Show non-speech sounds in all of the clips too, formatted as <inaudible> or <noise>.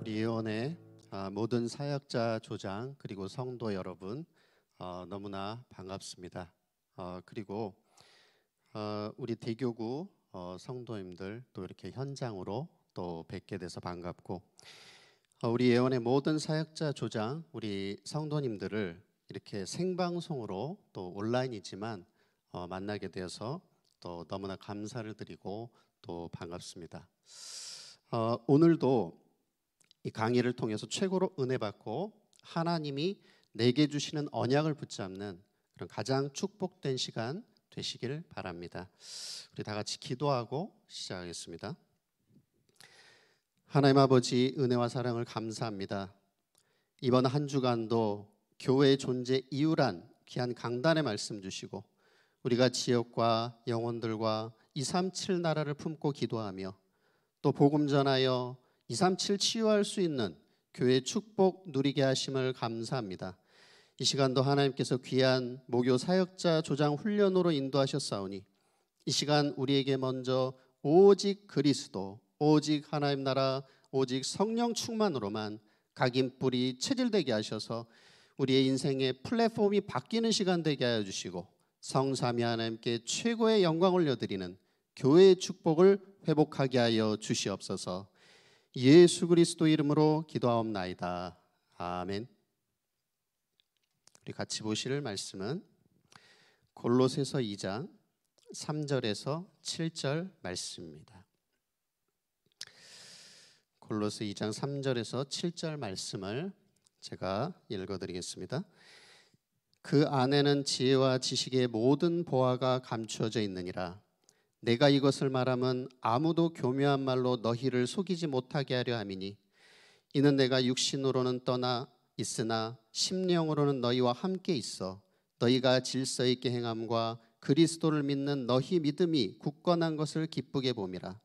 우리 예원의 아, 모든 사역자 조장 그리고 성도 여러분 어, 너무나 반갑습니다. 어, 그리고 어, 우리 대교구 어, 성도님들 또 이렇게 현장으로 또 뵙게 돼서 반갑고 어, 우리 예원의 모든 사역자 조장 우리 성도님들을 이렇게 생방송으로 또 온라인이지만 어, 만나게 되어서 또 너무나 감사를 드리고 또 반갑습니다. 어, 오늘도 이 강의를 통해서 최고로 은혜 받고 하나님이 내게 주시는 언약을 붙잡는 그런 가장 축복된 시간 되시길 바랍니다. 우리 다 같이 기도하고 시작하겠습니다. 하나님 아버지 은혜와 사랑을 감사합니다. 이번 한 주간도 교회의 존재 이유란 귀한 강단의 말씀 주시고 우리가 지역과 영혼들과 237 나라를 품고 기도하며 또 복음 전하여 237 치유할 수 있는 교회 축복 누리게 하심을 감사합니다. 이 시간도 하나님께서 귀한 모교 사역자 조장 훈련으로 인도하셨사오니 이 시간 우리에게 먼저 오직 그리스도, 오직 하나님 나라, 오직 성령 충만으로만 각인 뿌리 체질되게 하셔서 우리의 인생의 플랫폼이 바뀌는 시간 되게 하여 주시고 성삼위 하나님께 최고의 영광 올려드리는 교회의 축복을 회복하게 하여 주시옵소서. 예수 그리스도 이름으로 기도하옵나이다. 아멘. 우리 같이 보실 말씀은 골로새서 2장 3절에서 7절 말씀입니다. 골로새 2장 3절에서 7절 말씀을 제가 읽어 드리겠습니다. 그 안에는 지혜와 지식의 모든 보화가 감추어져 있느니라. 내가 이것을 말하면 아무도 교묘한 말로 너희를 속이지 못하게 하려 함이니 이는 내가 육신으로는 떠나 있으나 심령으로는 너희와 함께 있어 너희가 질서 있게 행함과 그리스도를 믿는 너희 믿음이 굳건한 것을 기쁘게 봄이라.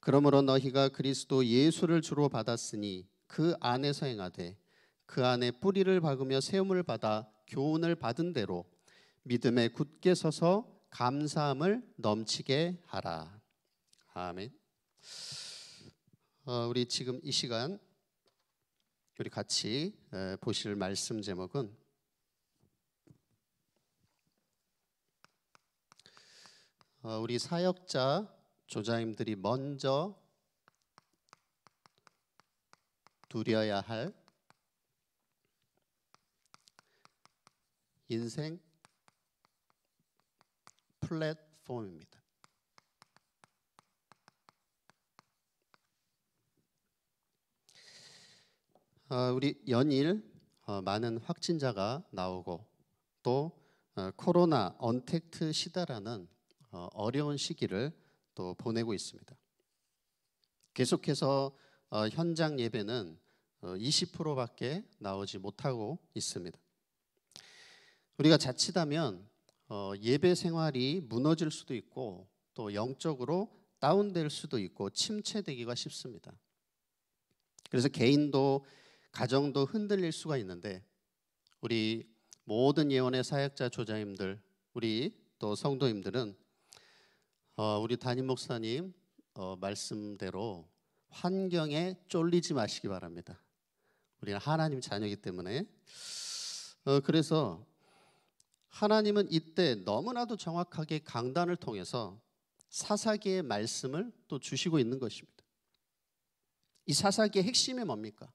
그러므로 너희가 그리스도 예수를 주로 받았으니 그 안에서 행하되 그 안에 뿌리를 박으며 세움을 받아 교훈을 받은 대로 믿음에 굳게 서서 감사함을 넘치게 하라. 아멘. 어, 우리 지금 이 시간 우리 같이 에, 보실 말씀 제목은 어, 우리 사역자 조자님들이 먼저 두려야 할 인생 플랫폼입니다. 어, 우리 연일 어, 많은 확진자가 나오고 또 어, 코로나 언택트 시대라는 어, 어려운 시기를 또 보내고 있습니다. 계속해서 어, 현장 예배는 20%밖에 어, 나오지 못하고 있습니다. 우리가 자칫하면 어, 예배 생활이 무너질 수도 있고 또 영적으로 다운될 수도 있고 침체되기가 쉽습니다. 그래서 개인도 가정도 흔들릴 수가 있는데 우리 모든 예언의 사역자 조자님들 우리 또 성도님들은 어, 우리 담임 목사님 어, 말씀대로 환경에 쫄리지 마시기 바랍니다. 우리는 하나님 자녀이기 때문에 어, 그래서 하나님은 이때 너무나도 정확하게 강단을 통해서 사사기의 말씀을 또 주시고 있는 것입니다. 이 사사기의 핵심이 뭡니까?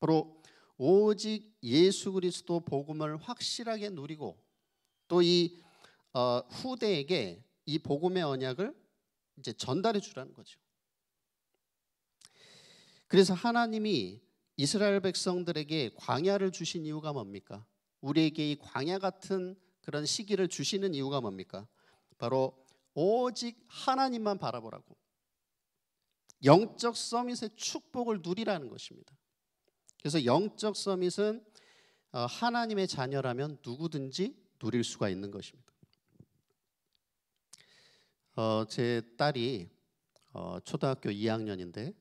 바로 오직 예수 그리스도 복음을 확실하게 누리고 또이 어, 후대에게 이 복음의 언약을 이제 전달해 주라는 거죠. 그래서 하나님이 이스라엘 백성들에게 광야를 주신 이유가 뭡니까? 우리에게 이 광야 같은 그런 시기를 주시는 이유가 뭡니까? 바로 오직 하나님만 바라보라고. 영적 서밋의 축복을 누리라는 것입니다. 그래서 영적 서밋은 어, 하나님의 자녀라면 누구든지 누릴 수가 있는 것입니다. 어, 제 딸이 어, 초등학교 2학년인데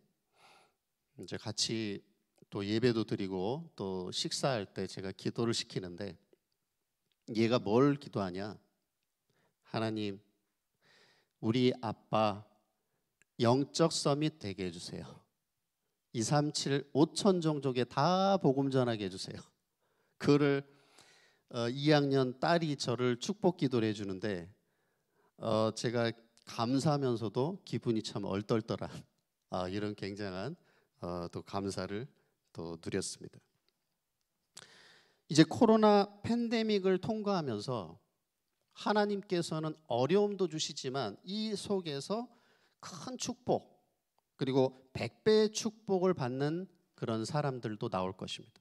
이제 같이 또 예배도 드리고 또 식사할 때 제가 기도를 시키는데 얘가 뭘 기도하냐? 하나님, 우리 아빠 영적 서밋 되게 해주세요. 237 5천 종족에 다 복음 전하게 해주세요. 그를 어, 2학년 딸이 저를 축복 기도를 해주는데 어, 제가 감사하면서도 기분이 참 얼떨떨한 아, 이런 굉장한 어, 또 감사를 또 누렸습니다. 이제 코로나 팬데믹을 통과하면서 하나님께서는 어려움도 주시지만 이 속에서 큰 축복 그리고 백배의 축복을 받는 그런 사람들도 나올 것입니다.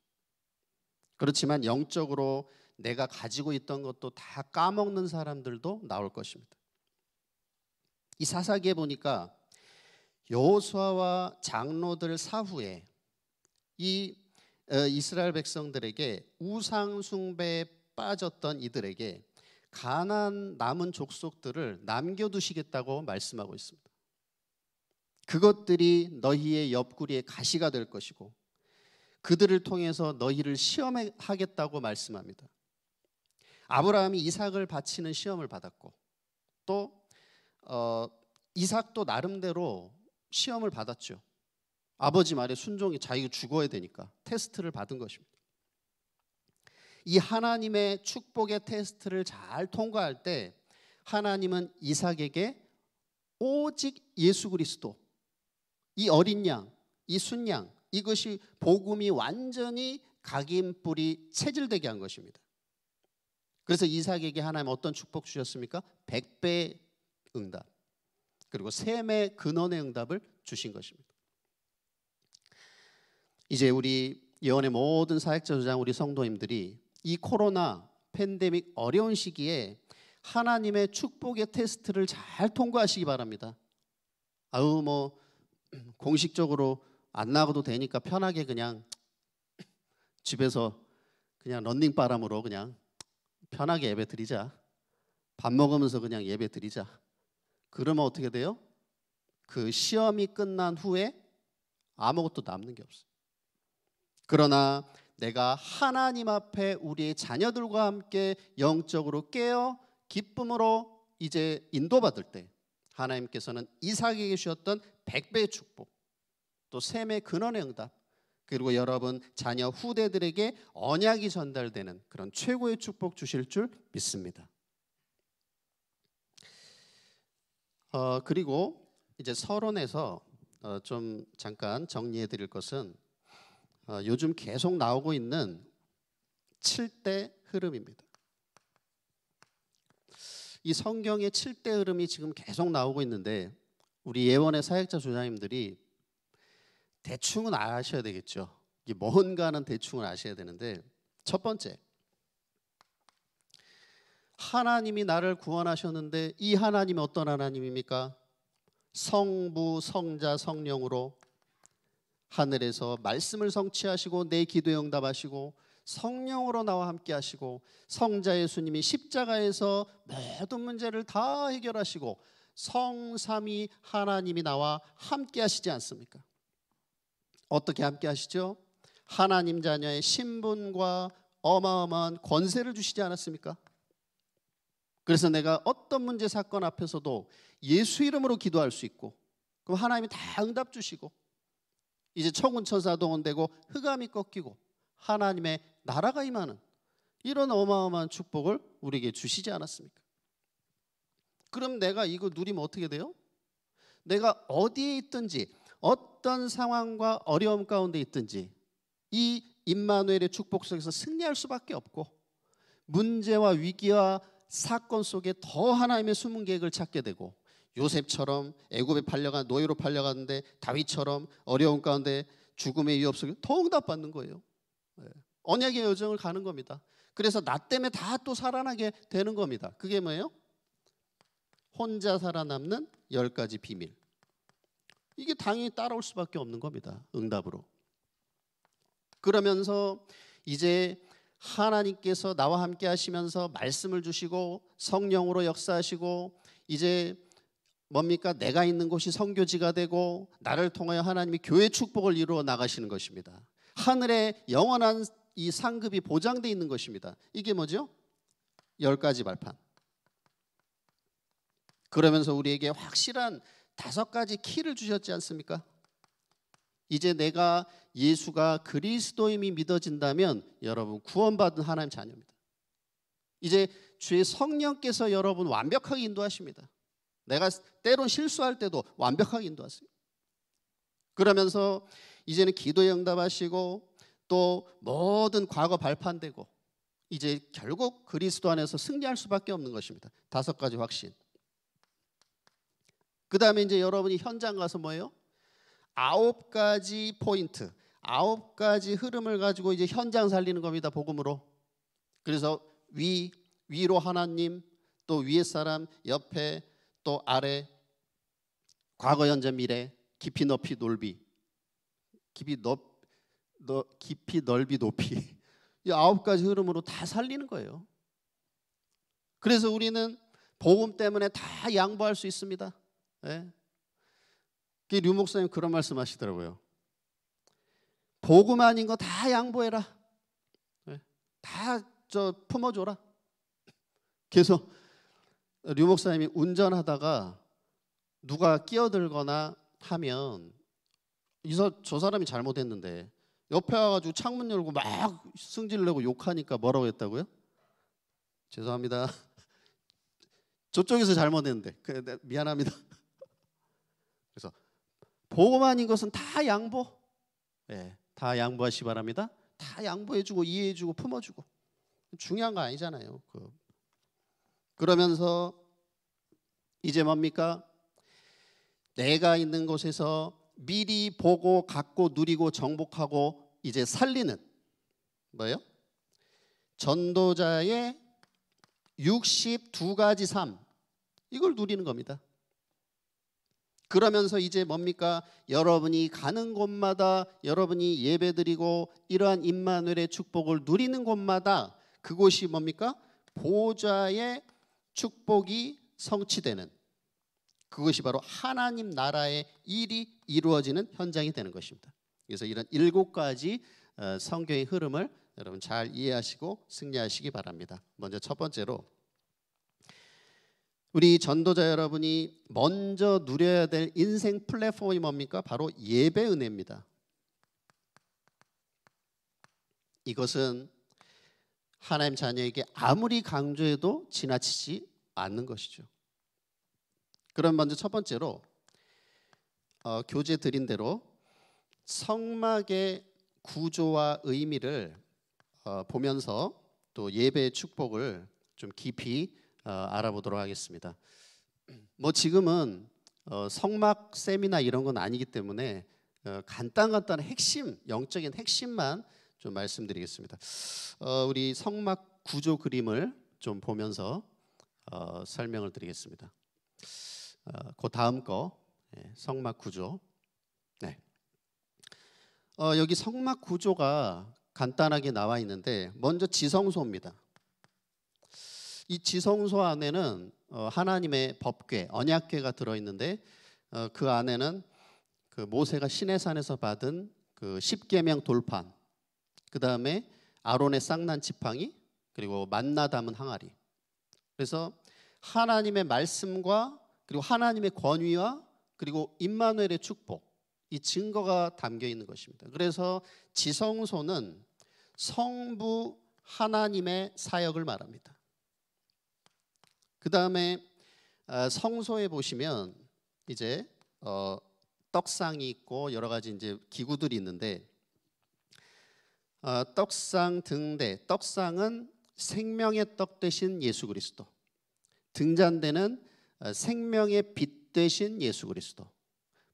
그렇지만 영적으로 내가 가지고 있던 것도 다 까먹는 사람들도 나올 것입니다. 이 사사기에 보니까 여호수아와 장로들 사후에 이 어, 이스라엘 백성들에게 우상 숭배에 빠졌던 이들에게 가난 남은 족속들을 남겨두시겠다고 말씀하고 있습니다. 그것들이 너희의 옆구리에 가시가 될 것이고 그들을 통해서 너희를 시험하겠다고 말씀합니다. 아브라함이 이삭을 바치는 시험을 받았고 또 어, 이삭도 나름대로 시험을 받았죠. 아버지 말에 순종이 자기가 죽어야 되니까 테스트를 받은 것입니다. 이 하나님의 축복의 테스트를 잘 통과할 때 하나님은 이삭에게 오직 예수 그리스도 이 어린 양, 이 순양 이것이 복음이 완전히 각인뿔이 체질되게 한 것입니다. 그래서 이삭에게 하나님 어떤 축복 주셨습니까? 백배 응답 그리고 셈의 근원의 응답을 주신 것입니다. 이제 우리 예언의 모든 사역자 조장 우리 성도님들이 이 코로나 팬데믹 어려운 시기에 하나님의 축복의 테스트를 잘 통과하시기 바랍니다. 아우 뭐 공식적으로 안 나가도 되니까 편하게 그냥 집에서 그냥 런닝 바람으로 그냥 편하게 예배 드리자. 밥 먹으면서 그냥 예배 드리자. 그러면 어떻게 돼요? 그 시험이 끝난 후에 아무것도 남는 게 없어요. 그러나 내가 하나님 앞에 우리의 자녀들과 함께 영적으로 깨어 기쁨으로 이제 인도받을 때 하나님께서는 이삭에게 주셨던 백배의 축복 또 셈의 근원의 응답 그리고 여러분 자녀 후대들에게 언약이 전달되는 그런 최고의 축복 주실 줄 믿습니다. 어, 그리고 이제 서론에서 어, 좀 잠깐 정리해 드릴 것은 어, 요즘 계속 나오고 있는 7대 흐름입니다. 이 성경의 7대 흐름이 지금 계속 나오고 있는데 우리 예원의 사역자 조장님들이 대충은 아셔야 되겠죠. 이게 뭔가는 대충은 아셔야 되는데 첫 번째 하나님이 나를 구원하셨는데 이 하나님이 어떤 하나님입니까? 성부, 성자, 성령으로 하늘에서 말씀을 성취하시고 내 기도에 응답하시고 성령으로 나와 함께 하시고 성자 예수님이 십자가에서 모든 문제를 다 해결하시고 성삼이 하나님이 나와 함께 하시지 않습니까? 어떻게 함께 하시죠? 하나님 자녀의 신분과 어마어마한 권세를 주시지 않았습니까? 그래서 내가 어떤 문제 사건 앞에서도 예수 이름으로 기도할 수 있고 그럼 하나님이 다 응답 주시고 이제 천군 천사 동원되고 흑암이 꺾이고 하나님의 나라가 임하는 이런 어마어마한 축복을 우리에게 주시지 않았습니까? 그럼 내가 이거 누리면 어떻게 돼요? 내가 어디에 있든지 어떤 상황과 어려움 가운데 있든지 이 임마누엘의 축복 속에서 승리할 수밖에 없고 문제와 위기와 사건 속에 더 하나님의 숨은 계획을 찾게 되고 요셉처럼 애굽에 팔려간 노예로 팔려갔는데 다윗처럼 어려운 가운데 죽음의 위협 속에 더 응답 받는 거예요. 네. 언약의 여정을 가는 겁니다. 그래서 나 때문에 다 또 살아나게 되는 겁니다. 그게 뭐예요? 혼자 살아남는 열 가지 비밀. 이게 당연히 따라올 수밖에 없는 겁니다. 응답으로. 그러면서 이제 하나님께서 나와 함께 하시면서 말씀을 주시고 성령으로 역사하시고 이제 뭡니까? 내가 있는 곳이 성교지가 되고 나를 통하여 하나님이 교회 축복을 이루어 나가시는 것입니다. 하늘에 영원한 이 상급이 보장되어 있는 것입니다. 이게 뭐죠? 열 가지 발판. 그러면서 우리에게 확실한 다섯 가지 키를 주셨지 않습니까? 이제 내가 예수가 그리스도임이 믿어진다면 여러분 구원받은 하나님 자녀입니다. 이제 주의 성령께서 여러분 완벽하게 인도하십니다. 내가 때론 실수할 때도 완벽하게 인도하세요. 그러면서 이제는 기도에 응답하시고 또 모든 과거 발판되고 이제 결국 그리스도 안에서 승리할 수밖에 없는 것입니다. 다섯 가지 확신. 그 다음에 이제 여러분이 현장 가서 뭐예요? 아홉 가지 포인트, 아홉 가지 흐름을 가지고 이제 현장 살리는 겁니다. 복음으로. 그래서 위 위로 하나님, 또 위에 사람, 옆에 또 아래, 과거, 현재, 미래, 깊이, 높이, 넓이, 깊이 넓, 너, 깊이, 넓이, 높이 이 아홉 가지 흐름으로 다 살리는 거예요. 그래서 우리는 복음 때문에 다 양보할 수 있습니다. 예. 류 목사님 그런 말씀하시더라고요. 복음 아닌 거 다 양보해라. 예. 다저 품어줘라. 그래서 류 목사님이 운전하다가 누가 끼어들거나 하면 이서 저 사람이 잘못했는데 옆에 와가지고 창문 열고 막 승질 내고 욕하니까 뭐라고 했다고요? 죄송합니다. <laughs> 저쪽에서 잘못했는데 그, 네, 미안합니다. <laughs> 그래서 보고만인 것은 다 양보. 네, 다 양보하시 바랍니다. 다 양보해주고 이해해주고 품어주고 중요한 거 아니잖아요. 그. 그러면서 이제 뭡니까? 내가 있는 곳에서 미리 보고 갖고 누리고 정복하고 이제 살리는 뭐예요? 전도자의 62가지 삶 이걸 누리는 겁니다. 그러면서 이제 뭡니까? 여러분이 가는 곳마다 여러분이 예배드리고 이러한 임마누엘의 축복을 누리는 곳마다 그곳이 뭡니까? 보좌의 축복이 성취되는 그것이 바로 하나님 나라의 일이 이루어지는 현장이 되는 것입니다. 그래서 이런 일곱 가지 어, 성경의 흐름을 여러분 잘 이해하시고 승리하시기 바랍니다. 먼저 첫 번째로 우리 전도자 여러분이 먼저 누려야 될 인생 플랫폼이 뭡니까? 바로 예배 은혜입니다. 이것은 하나님 자녀에게 아무리 강조해도 지나치지 않는 것이죠. 그럼 먼저 첫 번째로 어, 교재 드린 대로 성막의 구조와 의미를 어, 보면서 또 예배의 축복을 좀 깊이 어, 알아보도록 하겠습니다. 뭐 지금은 어, 성막 세미나 이런 건 아니기 때문에 어, 간단 간단 핵심 영적인 핵심만 좀 말씀드리겠습니다. 우리 성막 구조 그림을 좀 보면서 설명을 드리겠습니다. 그 다음 거 예, 성막 구조. 네. 여기 성막 구조가 간단하게 나와 있는데 먼저 지성소입니다. 이 지성소 안에는 어, 하나님의 법궤, 언약궤가 들어 있는데 어, 그 안에는 그 모세가 시내산에서 받은 그 십계명 돌판, 그 다음에 아론의 쌍난 지팡이, 그리고 만나 담은 항아리. 그래서 하나님의 말씀과 그리고 하나님의 권위와 그리고 임마누엘의 축복 이 증거가 담겨 있는 것입니다. 그래서 지성소는 성부 하나님의 사역을 말합니다. 그 다음에 어, 성소에 보시면 이제 어, 떡상이 있고 여러 가지 이제 기구들이 있는데 어, 떡상 등대 떡상은 생명의 떡 대신 예수 그리스도. 등잔대는 생명의 빛 대신 예수 그리스도.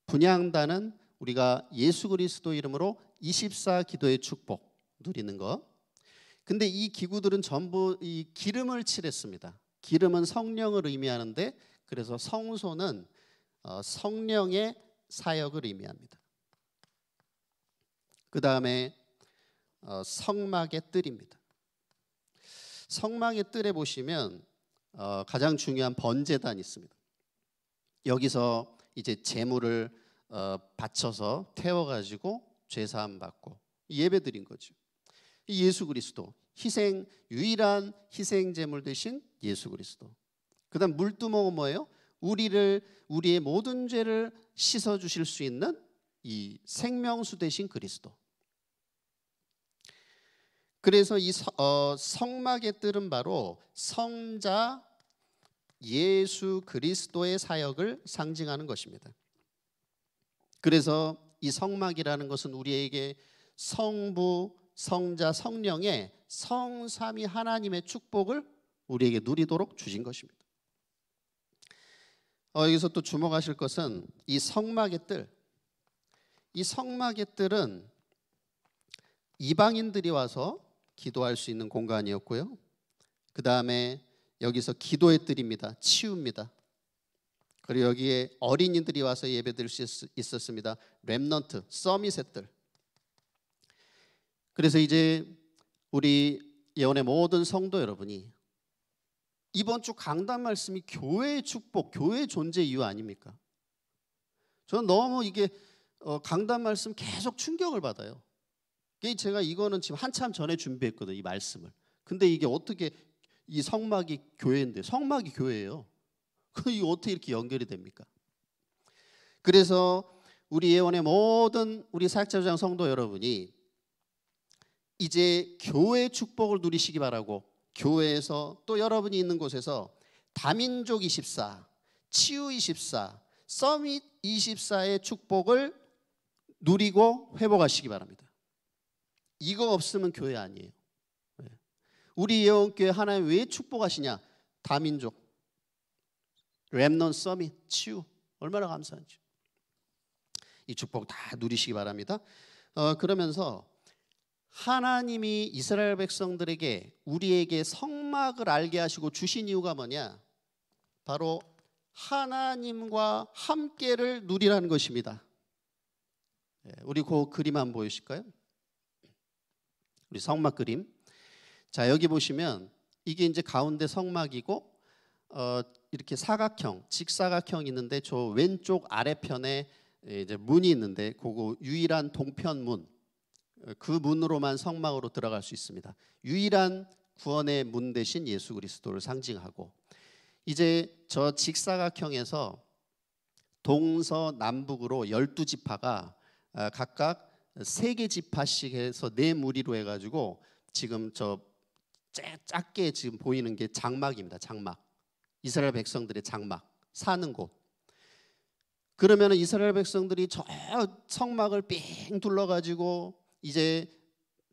분양단은 우리가 예수 그리스도 이름으로 24 기도의 축복 누리는 것 근데 이 기구들은 전부 이 기름을 칠했습니다. 기름은 성령을 의미하는데 그래서 성소는 어, 성령의 사역을 의미합니다. 그 다음에 어, 성막의 뜰입니다. 성막의 뜰에 보시면 어, 가장 중요한 번제단이 있습니다. 여기서 이제 제물을 바쳐서 태워가지고 죄사함 받고 예배 드린 거죠. 예수 그리스도 희생 유일한 희생 제물 대신 예수 그리스도. 그다음 물두멍은 뭐예요? 우리를 우리의 모든 죄를 씻어 주실 수 있는 이 생명수 대신 그리스도. 그래서 이 서, 어, 성막의 뜰은 바로 성자 예수 그리스도의 사역을 상징하는 것입니다. 그래서 이 성막이라는 것은 우리에게 성부, 성자, 성령의 성삼위 하나님의 축복을 우리에게 누리도록 주신 것입니다. 어, 여기서 또 주목하실 것은 이 성막의 뜰. 이 성막의 뜰은 이방인들이 와서 기도할 수 있는 공간이었고요. 그 다음에 여기서 기도의 뜰입니다. 치유입니다. 그리고 여기에 어린이들이 와서 예배드릴 수 있었습니다. 서밋의 뜰. 그래서 이제 우리 예언의 모든 성도 여러분이 이번 주 강단 말씀이 교회의 축복, 교회의 존재 이유 아닙니까? 저는 너무 이게 어, 강단 말씀 계속 충격을 받아요. 제가 이거는 지금 한참 전에 준비했거든요, 이 말씀을. 근데 이게 어떻게 이 성막이 교회인데 성막이 교회예요. 그이 어떻게 이렇게 연결이 됩니까? 그래서 우리 예원의 모든 우리 사역자장 성도 여러분이 이제 교회 축복을 누리시기 바라고 교회에서 또 여러분이 있는 곳에서 다민족 24, 치유 24, 서밋 24의 축복을 누리고 회복하시기 바랍니다. 이거 없으면 교회 아니에요. 네. 우리 예원교회 하나님 왜 축복하시냐? 다민족, 렘넌 서밋, 치유 얼마나 감사한지 이 축복 다 누리시기 바랍니다. 어, 그러면서 하나님이 이스라엘 백성들에게 우리에게 성막을 알게 하시고 주신 이유가 뭐냐? 바로 하나님과 함께를 누리라는 것입니다. 예, 우리 그 그림 한번 보이실까요? 우리 성막 그림. 자 여기 보시면 이게 이제 가운데 성막이고 어, 이렇게 사각형, 직사각형 있는데 저 왼쪽 아래편에 이제 문이 있는데 그거 유일한 동편 문 그 문으로만 성막으로 들어갈 수 있습니다. 유일한 구원의 문 대신 예수 그리스도를 상징하고 이제 저 직사각형에서 동서 남북으로 열두 지파가 아, 각각 세 개 지파씩 해서 네 무리로 해가지고 지금 저 작게 지금 보이는 게 장막입니다. 장막. 이스라엘 백성들의 장막 사는 곳. 그러면 이스라엘 백성들이 저 성막을 삥 둘러가지고 이제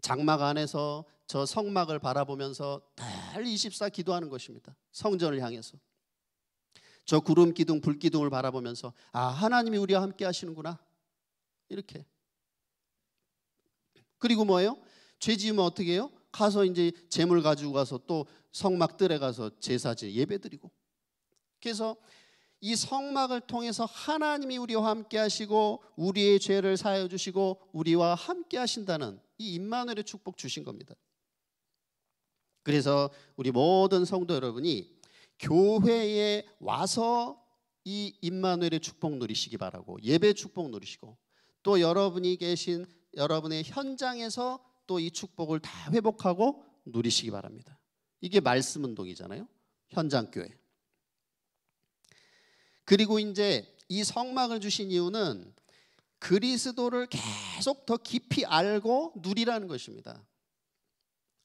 장막 안에서 저 성막을 바라보면서 달 24 기도하는 것입니다. 성전을 향해서. 저 구름 기둥, 불 기둥을 바라보면서 아, 하나님이 우리와 함께 하시는구나. 이렇게. 그리고 뭐예요? 죄 지으면 어떻게 해요? 가서 이제 재물 가지고 가서 또 성막 뜰에 가서 제사지 예배 드리고. 그래서 이 성막을 통해서 하나님이 우리와 함께 하시고 우리의 죄를 사하여 주시고 우리와 함께 하신다는 이 임마누엘의 축복 주신 겁니다. 그래서 우리 모든 성도 여러분이 교회에 와서 이 임마누엘의 축복 누리시기 바라고 예배 축복 누리시고 또 여러분이 계신 여러분의 현장에서 또 이 축복을 다 회복하고 누리시기 바랍니다. 이게 말씀 운동이잖아요. 현장 교회. 그리고 이제 이 성막을 주신 이유는 그리스도를 계속 더 깊이 알고 누리라는 것입니다.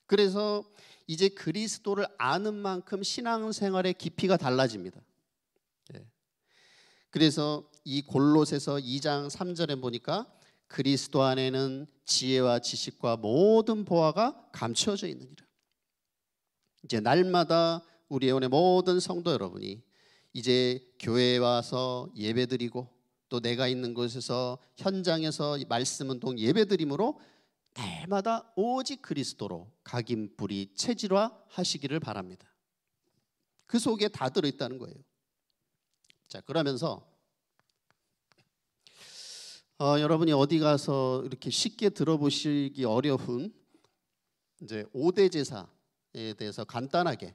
그래서 이제 그리스도를 아는 만큼 신앙생활의 깊이가 달라집니다. 예. 그래서 이 골로새서 2장 3절에 보니까 그리스도 안에는 지혜와 지식과 모든 보화가 감추어져 있느니라. 이제 날마다 우리 의원의 모든 성도 여러분이 이제 교회에 와서 예배드리고 또 내가 있는 곳에서 현장에서 말씀 운동 예배드림으로 날마다 오직 그리스도로 각인뿌리 체질화 하시기를 바랍니다. 그 속에 다 들어있다는 거예요. 자 그러면서 어, 여러분이 어디 가서 이렇게 쉽게 들어보시기 어려운 이제 5대 제사에 대해서 간단하게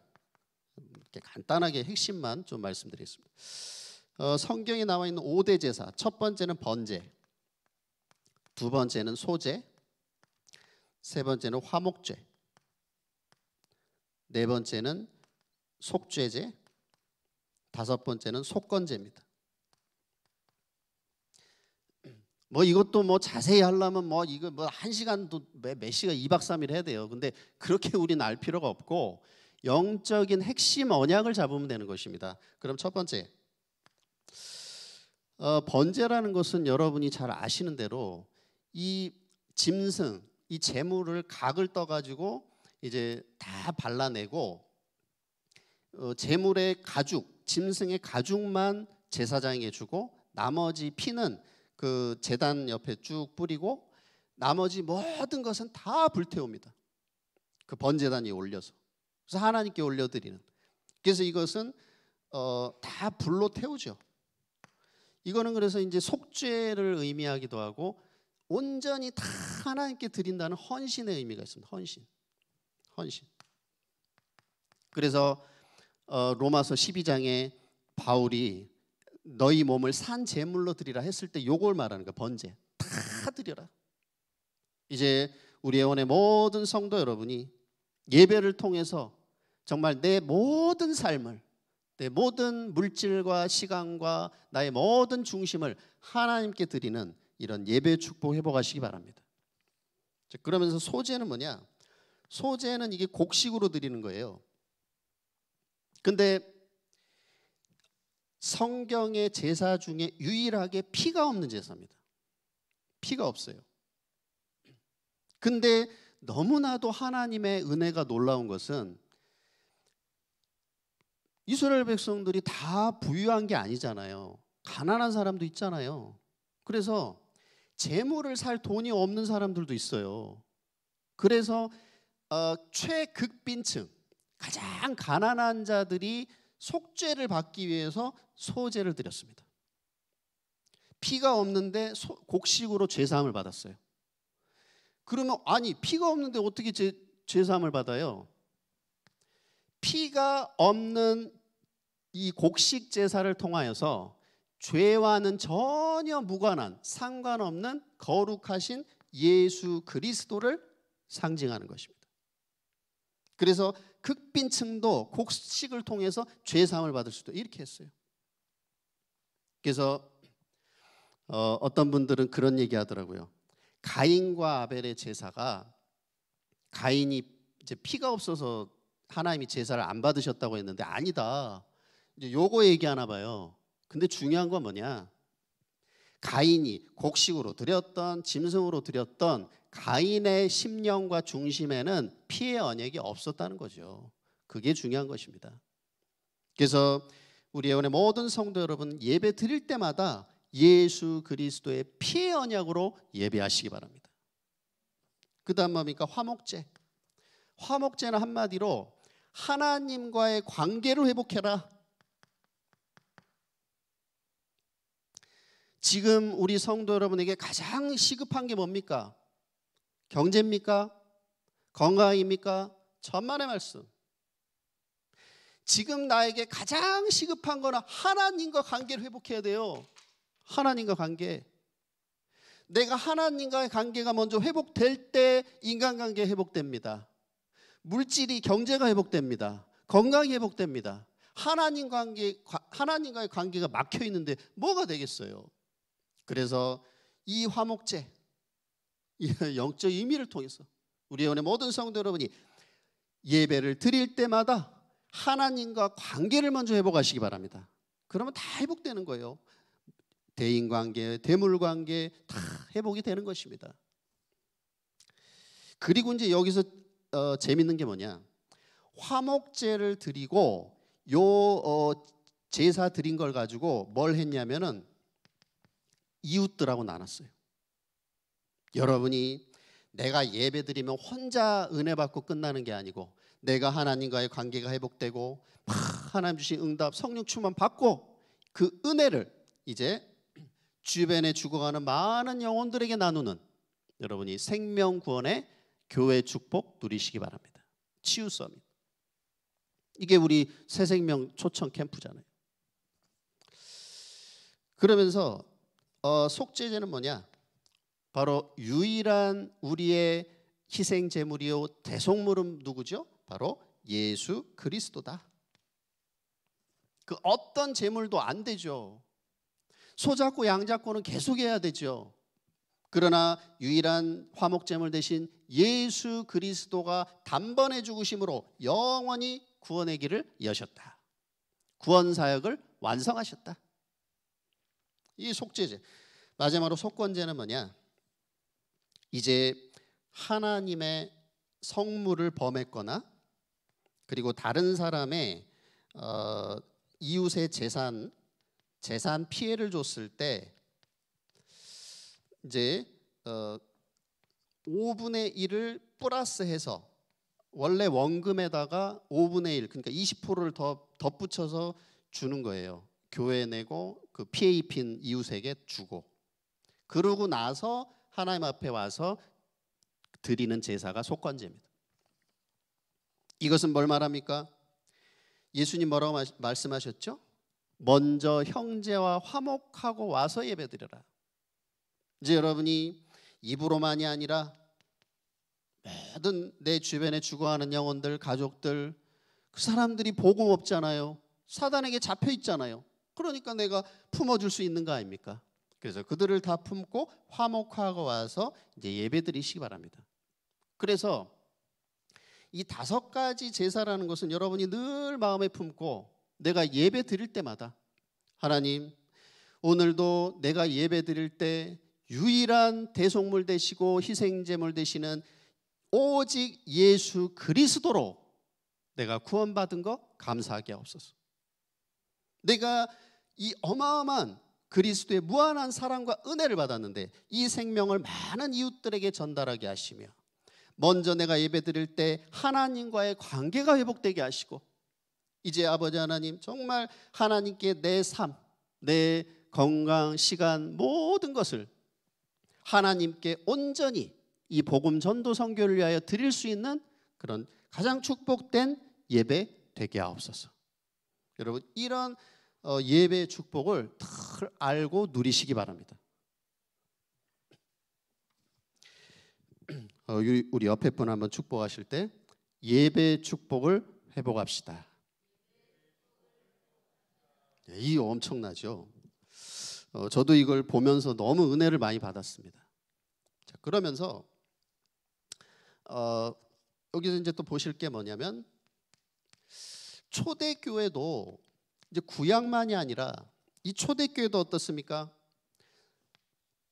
이렇게 간단하게 핵심만 좀 말씀드리겠습니다. 어, 성경에 나와 있는 5대 제사. 첫 번째는 번제. 두 번째는 소제. 세 번째는 화목제. 네 번째는 속죄제. 다섯 번째는 속건제입니다. 뭐 이것도 뭐 자세히 하려면 뭐 이거 뭐 한 시간도 몇, 몇 시간 2박 3일 해야 돼요. 근데 그렇게 우리는 알 필요가 없고 영적인 핵심 언약을 잡으면 되는 것입니다. 그럼 첫 번째 어, 번제라는 것은 여러분이 잘 아시는 대로 이 짐승, 이 재물을 각을 떠가지고 이제 다 발라내고 어, 재물의 가죽, 짐승의 가죽만 제사장에게 주고 나머지 피는 그 재단 옆에 쭉 뿌리고 나머지 모든 것은 다 불태웁니다. 그 번제단 위 올려서 그래서 하나님께 올려드리는. 그래서 이것은 어, 다 불로 태우죠. 이거는 그래서 이제 속죄를 의미하기도 하고 온전히 다 하나님께 드린다는 헌신의 의미가 있습니다. 헌신, 헌신. 그래서 어, 로마서 12장에 바울이 너희 몸을 산 제물로 드리라 했을 때 요걸 말하는 거야. 번제. 다 드려라. 이제 우리 애원의 모든 성도 여러분이 예배를 통해서 정말 내 모든 삶을 내 모든 물질과 시간과 나의 모든 중심을 하나님께 드리는 이런 예배 축복 회복하시기 바랍니다. 그러면서 소재는 뭐냐? 소재는 이게 곡식으로 드리는 거예요. 근데 성경의 제사 중에 유일하게 피가 없는 제사입니다. 피가 없어요. 근데 너무나도 하나님의 은혜가 놀라운 것은 이스라엘 백성들이 다 부유한 게 아니잖아요. 가난한 사람도 있잖아요. 그래서 재물을 살 돈이 없는 사람들도 있어요. 그래서 어, 최극빈층 가장 가난한 자들이 속죄를 받기 위해서 소제를 드렸습니다. 피가 없는데 소, 곡식으로 죄사함을 받았어요. 그러면 아니 피가 없는데 어떻게 제, 죄사함을 받아요? 피가 없는 이 곡식 제사를 통하여서 죄와는 전혀 무관한 상관없는 거룩하신 예수 그리스도를 상징하는 것입니다. 그래서 극빈층도 곡식을 통해서 죄 사함을 받을 수도 이렇게 했어요. 그래서 어, 어떤 분들은 그런 얘기 하더라고요. 가인과 아벨의 제사가 가인이 이제 피가 없어서 하나님이 제사를 안 받으셨다고 했는데 아니다. 이제 요거 얘기하나 봐요. 근데 중요한 건 뭐냐? 가인이 곡식으로 드렸던 짐승으로 드렸던 가인의 심령과 중심에는 피의 언약이 없었다는 거죠. 그게 중요한 것입니다. 그래서 우리 예원의 모든 성도 여러분 예배 드릴 때마다 예수 그리스도의 피의 언약으로 예배하시기 바랍니다. 그다음 뭡니까? 화목제. 화목제는 한마디로 하나님과의 관계를 회복해라. 지금 우리 성도 여러분에게 가장 시급한 게 뭡니까? 경제입니까? 건강입니까? 천만의 말씀. 지금 나에게 가장 시급한 거는 하나님과 관계를 회복해야 돼요. 하나님과 관계. 내가 하나님과의 관계가 먼저 회복될 때 인간관계 회복됩니다. 물질이 경제가 회복됩니다. 건강이 회복됩니다. 하나님 관계 하나님과의 관계가 막혀 있는데 뭐가 되겠어요? 그래서 이 화목제 <laughs> 영적 의미를 통해서 우리 영혼의 모든 성도 여러분이 예배를 드릴 때마다 하나님과 관계를 먼저 회복하시기 바랍니다. 그러면 다 회복되는 거예요. 대인 관계, 대물 관계 다 회복이 되는 것입니다. 그리고 이제 여기서 어, 재밌는 게 뭐냐? 화목제를 드리고 요 어, 제사 드린 걸 가지고 뭘 했냐면은 이웃들하고 나눴어요. 여러분이 내가 예배 드리면 혼자 은혜 받고 끝나는 게 아니고 내가 하나님과의 관계가 회복되고 하나님 주신 응답 성령 충만 받고 그 은혜를 이제 주변에 죽어가는 많은 영혼들에게 나누는 여러분이 생명 구원의 교회 축복 누리시기 바랍니다. 치유 서밋. 이게 우리 새 생명 초청 캠프잖아요. 그러면서 어, 속죄제는 뭐냐? 바로 유일한 우리의 희생 제물이요 대속물은 누구죠? 바로 예수 그리스도다. 그 어떤 제물도 안 되죠. 소 잡고 양 잡고는 계속해야 되죠. 그러나 유일한 화목 제물 대신 예수 그리스도가 단번에 죽으심으로 영원히 구원의 길을 여셨다. 구원 사역을 완성하셨다. 이 속죄제 마지막으로 속건제는 뭐냐? 이제 하나님의 성물을 범했거나 그리고 다른 사람의 어, 이웃의 재산 재산 피해를 줬을 때 이제 어, 5분의 1을 플러스해서 원래 원금에다가 5분의 1 그러니까 20%를 더 덧붙여서 주는 거예요. 교회 내고 그 피해 입힌 이웃에게 주고 그러고 나서 하나님 앞에 와서 드리는 제사가 속건제입니다. 이것은 뭘 말합니까? 예수님 뭐라고 말씀하셨죠? 먼저 형제와 화목하고 와서 예배드려라. 이제 여러분이 입으로만이 아니라 모든 내 주변에 죽어가는 영혼들, 가족들, 그 사람들이 복음 없잖아요. 사단에게 잡혀 있잖아요. 그러니까 내가 품어줄 수 있는 거 아닙니까? 그래서 그들을 다 품고 화목하고 와서 이제 예배 드리시기 바랍니다. 그래서 이 다섯 가지 제사라는 것은 여러분이 늘 마음에 품고 내가 예배 드릴 때마다 하나님 오늘도 내가 예배 드릴 때 유일한 대속물 되시고 희생제물 되시는 오직 예수 그리스도로 내가 구원받은 거 감사하게 하옵소서. 내가 이 어마어마한 그리스도의 무한한 사랑과 은혜를 받았는데 이 생명을 많은 이웃들에게 전달하게 하시며 먼저 내가 예배 드릴 때 하나님과의 관계가 회복되게 하시고 이제 아버지 하나님 정말 하나님께 내 삶, 내 건강, 시간 모든 것을 하나님께 온전히 이 복음 전도 선교를 위하여 드릴 수 있는 그런 가장 축복된 예배 되게 하옵소서. 여러분 이런 어, 예배 축복을 다 알고 누리시기 바랍니다. <clears throat> 어, 우리 옆에 분 한번 축복하실 때 예배 축복을 회복합시다. 네, 이 엄청나죠. 어, 저도 이걸 보면서 너무 은혜를 많이 받았습니다. 자, 그러면서 어, 여기서 이제 또 보실 게 뭐냐면 초대교회도 이제 구약만이 아니라 이 초대교회도 어떻습니까?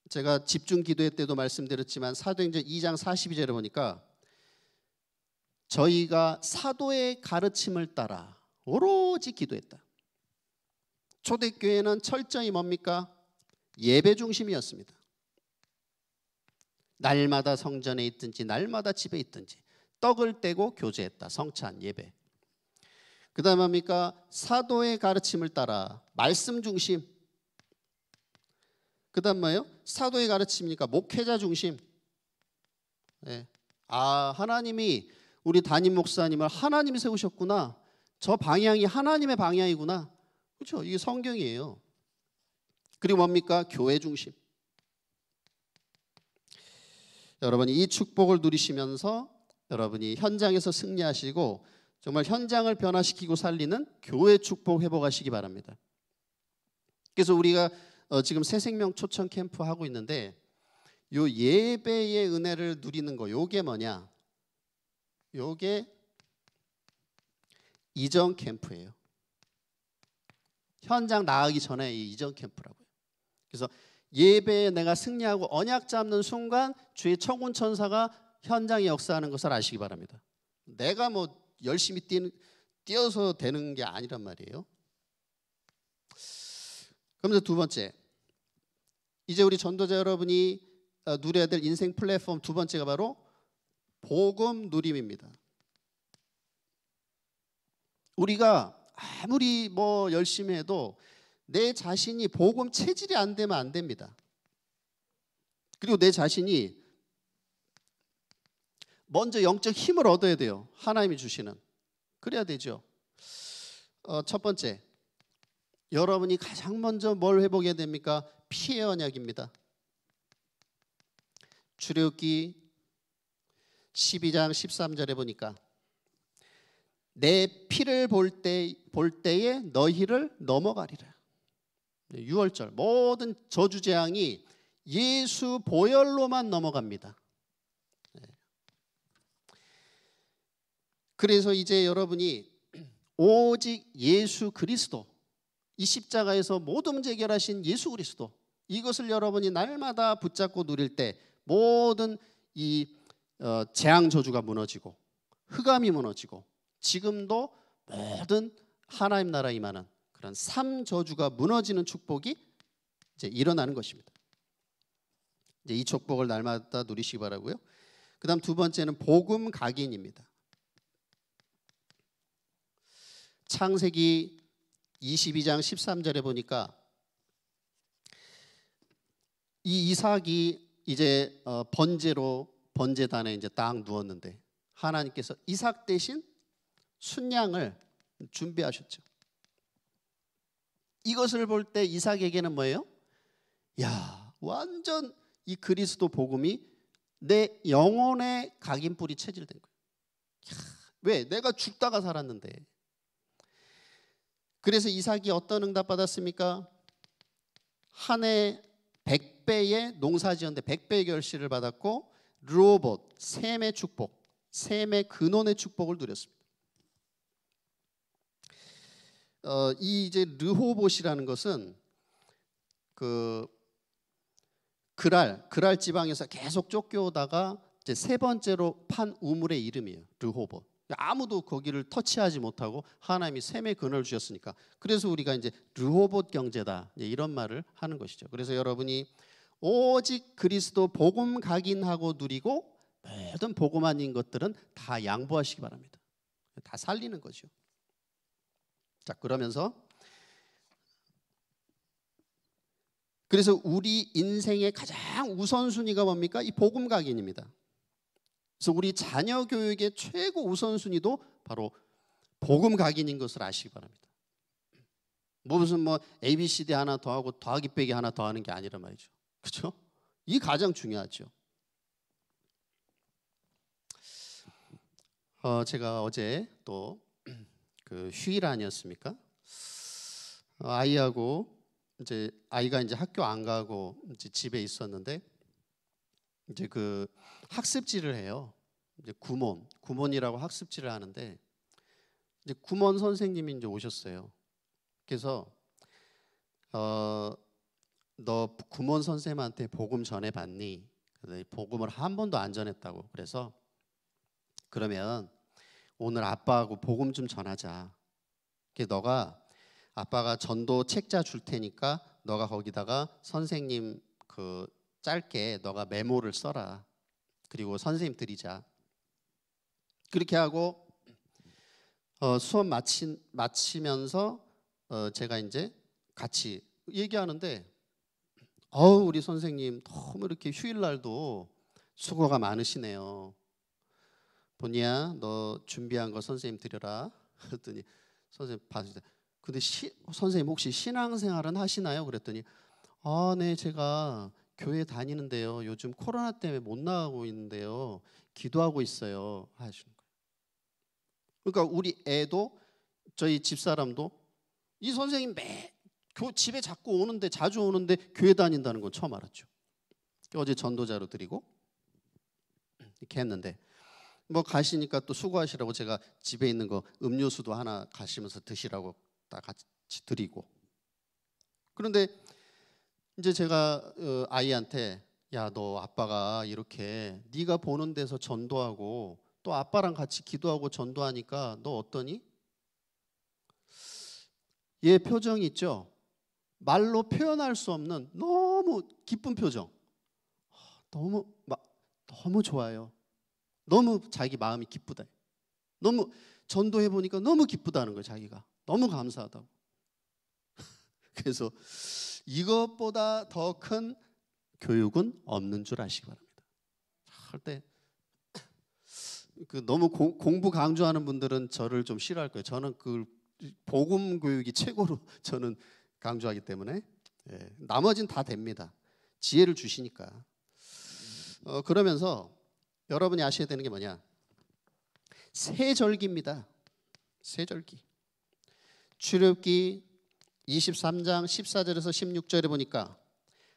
제가 집중 기도회 때도 말씀드렸지만 사도행전 2장 42절에 보니까 저희가 사도의 가르침을 따라 오로지 기도했다. 초대교회는 철저히 뭡니까? 예배 중심이었습니다. 날마다 성전에 있든지 날마다 집에 있든지 떡을 떼고 교제했다. 성찬 예배. 그 다음 뭡니까? 사도의 가르침을 따라 말씀 중심. 그 다음 뭐예요? 사도의 가르침이니까 목회자 중심. 네. 아 하나님이 우리 담임 목사님을 하나님이 세우셨구나. 저 방향이 하나님의 방향이구나. 그렇죠? 이게 성경이에요. 그리고 뭡니까? 교회 중심. 여러분이 이 축복을 누리시면서 여러분이 현장에서 승리하시고 정말 현장을 변화시키고 살리는 교회 축복 회복하시기 바랍니다. 그래서 우리가 어, 지금 새 생명 초청 캠프 하고 있는데 요 예배의 은혜를 누리는 거 요게 뭐냐? 요게 이전 캠프예요. 현장 나가기 전에 이 이전 캠프라고요. 그래서 예배에 내가 승리하고 언약 잡는 순간 주의 청군 천사가 현장에 역사하는 것을 아시기 바랍니다. 내가 뭐 열심히 뛰는, 뛰어서 되는 게 아니란 말이에요. 그러면서 두 번째, 이제 우리 전도자 여러분이 어, 누려야 될 인생 플랫폼 두 번째가 바로 복음 누림입니다. 우리가 아무리 뭐 열심히 해도 내 자신이 복음 체질이 안 되면 안 됩니다. 그리고 내 자신이 먼저 영적 힘을 얻어야 돼요. 하나님이 주시는. 그래야 되죠. 어, 첫 번째, 여러분이 가장 먼저 뭘 회복해야 됩니까? 피해 언약입니다. 출애굽기 12장 13절에 보니까 내 피를 볼 때 볼 때에 너희를 넘어가리라. 6월절 모든 저주 재앙이 예수 보혈로만 넘어갑니다. 그래서 이제 여러분이 오직 예수 그리스도 이 십자가에서 모든 문제 해결하신 예수 그리스도 이것을 여러분이 날마다 붙잡고 누릴 때 모든 이 어, 재앙 저주가 무너지고 흑암이 무너지고 지금도 모든 하나님 나라 임하는 그런 삼 저주가 무너지는 축복이 이제 일어나는 것입니다. 이제 이 축복을 날마다 누리시기 바라고요. 그다음 두 번째는 복음 각인입니다. 창세기 22장 13절에 보니까 이 이삭이 이제 어, 번제로 번제단에 이제 딱 누웠는데 하나님께서 이삭 대신 순양을 준비하셨죠. 이것을 볼 때 이삭에게는 뭐예요? 야, 완전 이 그리스도 복음이 내 영혼의 각인뿔이 체질된 거예요. 야, 왜? 내가 죽다가 살았는데. 그래서 이삭이 어떤 응답 받았습니까? 한 해 100배의 농사 지었는데 100배의 결실을 받았고 르오봇 샘의 축복, 샘의 근원의 축복을 누렸습니다. 어, 이 이제 르호봇이라는 것은 그 그랄 그랄 지방에서 계속 쫓겨오다가 이제 세 번째로 판 우물의 이름이에요. 르호봇. 아무도 거기를 터치하지 못하고 하나님이 샘의 근원을 주셨으니까 그래서 우리가 이제 르호봇 경제다 이런 말을 하는 것이죠. 그래서 여러분이 오직 그리스도 복음 각인하고 누리고 모든 복음 아닌 것들은 다 양보하시기 바랍니다. 다 살리는 거죠. 자 그러면서 그래서 우리 인생의 가장 우선순위가 뭡니까? 이 복음 각인입니다. 그래서 우리 자녀 교육의 최고 우선순위도 바로 복음 각인인 것을 아시기 바랍니다. 뭐 무슨 뭐 ABCD 하나 더하고 더하기 빼기 하나 더하는 게 아니란 말이죠. 그렇죠? 이 가장 중요하죠. 어, 제가 어제 또 그 휴일 아니었습니까? 어, 아이하고 이제 아이가 이제 학교 안 가고 이제 집에 있었는데 이제 그 학습지를 해요. 이제 구몬, 구몬이라고 학습지를 하는데 이제 구몬 선생님이 이제 오셨어요. 그래서 어, 너 구몬 선생님한테 복음 전해 봤니? 복음을 한 번도 안 전했다고. 그래서 그러면 오늘 아빠하고 복음 좀 전하자. 그 너가 아빠가 전도 책자 줄 테니까 너가 거기다가 선생님 그 짧게 너가 메모를 써라. 그리고 선생님 드리자. 그렇게 하고 어, 수업 마치, 마치면서 어, 제가 이제 같이 얘기하는데 어우 우리 선생님 너무 이렇게 휴일날도 수고가 많으시네요. 보니야 너 준비한 거 선생님 드려라. 그랬더니 선생님 받으시다. 근데 시, 선생님 혹시 신앙생활은 하시나요? 그랬더니 아, 네 제가 교회 다니는데요. 요즘 코로나 때문에 못 나가고 있는데요. 기도하고 있어요. 하시는 거예요. 그러니까 우리 애도 저희 집사람도 이 선생님 매 교, 집에 자꾸 오는데 자주 오는데 교회 다닌다는 건 처음 알았죠. 어제 전도자로 드리고 이렇게 했는데 뭐 가시니까 또 수고하시라고 제가 집에 있는 거 음료수도 하나 가시면서 드시라고 딱 같이 드리고 그런데 이제 제가 어, 아이한테 야 너 아빠가 이렇게 네가 보는 데서 전도하고 또 아빠랑 같이 기도하고 전도하니까 너 어떠니? 얘 표정 있죠? 말로 표현할 수 없는 너무 기쁜 표정. 너무 너무 좋아요. 너무 자기 마음이 기쁘다. 너무 전도해 보니까 너무 기쁘다는 거예요, 자기가. 너무 감사하다고. <laughs> 그래서 이것보다 더 큰 교육은 없는 줄 아시기 바랍니다. 할때 그 너무 고, 공부 강조하는 분들은 저를 좀 싫어할 거예요. 저는 그 복음 교육이 최고로 <laughs> 저는 강조하기 때문에 예, 나머진 다 됩니다. 지혜를 주시니까. 어, 그러면서 여러분이 아셔야 되는 게 뭐냐? 세절기입니다. 세절기. 출애굽기 23장 14절에서 16절에 보니까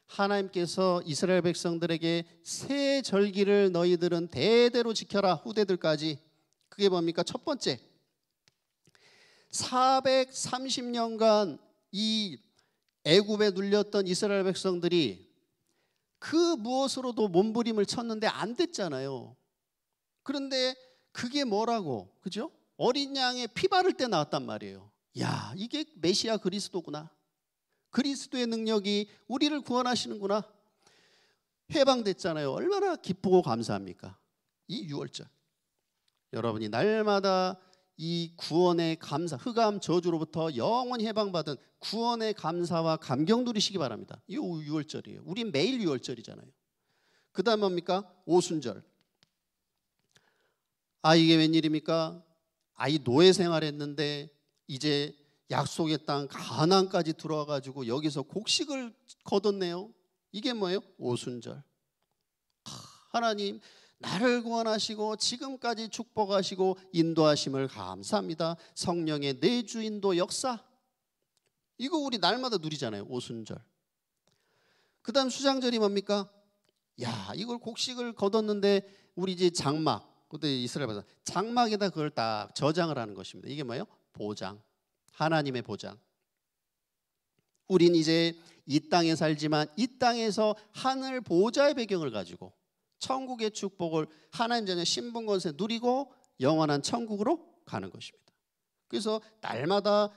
하나님께서 이스라엘 백성들에게 새 절기를 너희들은 대대로 지켜라 후대들까지 그게 뭡니까? 첫 번째 430년간 이 애굽에 눌렸던 이스라엘 백성들이 그 무엇으로도 몸부림을 쳤는데 안 됐잖아요. 그런데 그게 뭐라고? 그죠? 어린 양의 피 바를 때 나왔단 말이에요. 야, 이게 메시아 그리스도구나. 그리스도의 능력이 우리를 구원하시는구나. 해방됐잖아요. 얼마나 기쁘고 감사합니까? 이 6월절. 여러분이 날마다 이 구원의 감사, 흑암 저주로부터 영원히 해방받은 구원의 감사와 감격 누리시기 바랍니다. 이 6월절이에요. 우리 매일 6월절이잖아요. 그 다음 뭡니까? 오순절. 아 이게 웬일입니까? 아이 노예 생활했는데 이제 약속의 땅 가나안까지 들어와 가지고 여기서 곡식을 거뒀네요. 이게 뭐예요? 오순절. 하나님 나를 구원하시고 지금까지 축복하시고 인도하심을 감사합니다. 성령의 내주 인도 역사. 이거 우리 날마다 누리잖아요. 오순절. 그다음 수장절이 뭡니까? 야, 이걸 곡식을 거뒀는데 우리 이제 장막. 그때 이스라엘 바 장막에다 그걸 딱 저장을 하는 것입니다. 이게 뭐예요? 보장. 하나님의 보장. 우린 이제 이 땅에 살지만 이 땅에서 하늘 보좌의 배경을 가지고 천국의 축복을 하나님 자녀 신분 권세 누리고 영원한 천국으로 가는 것입니다. 그래서 날마다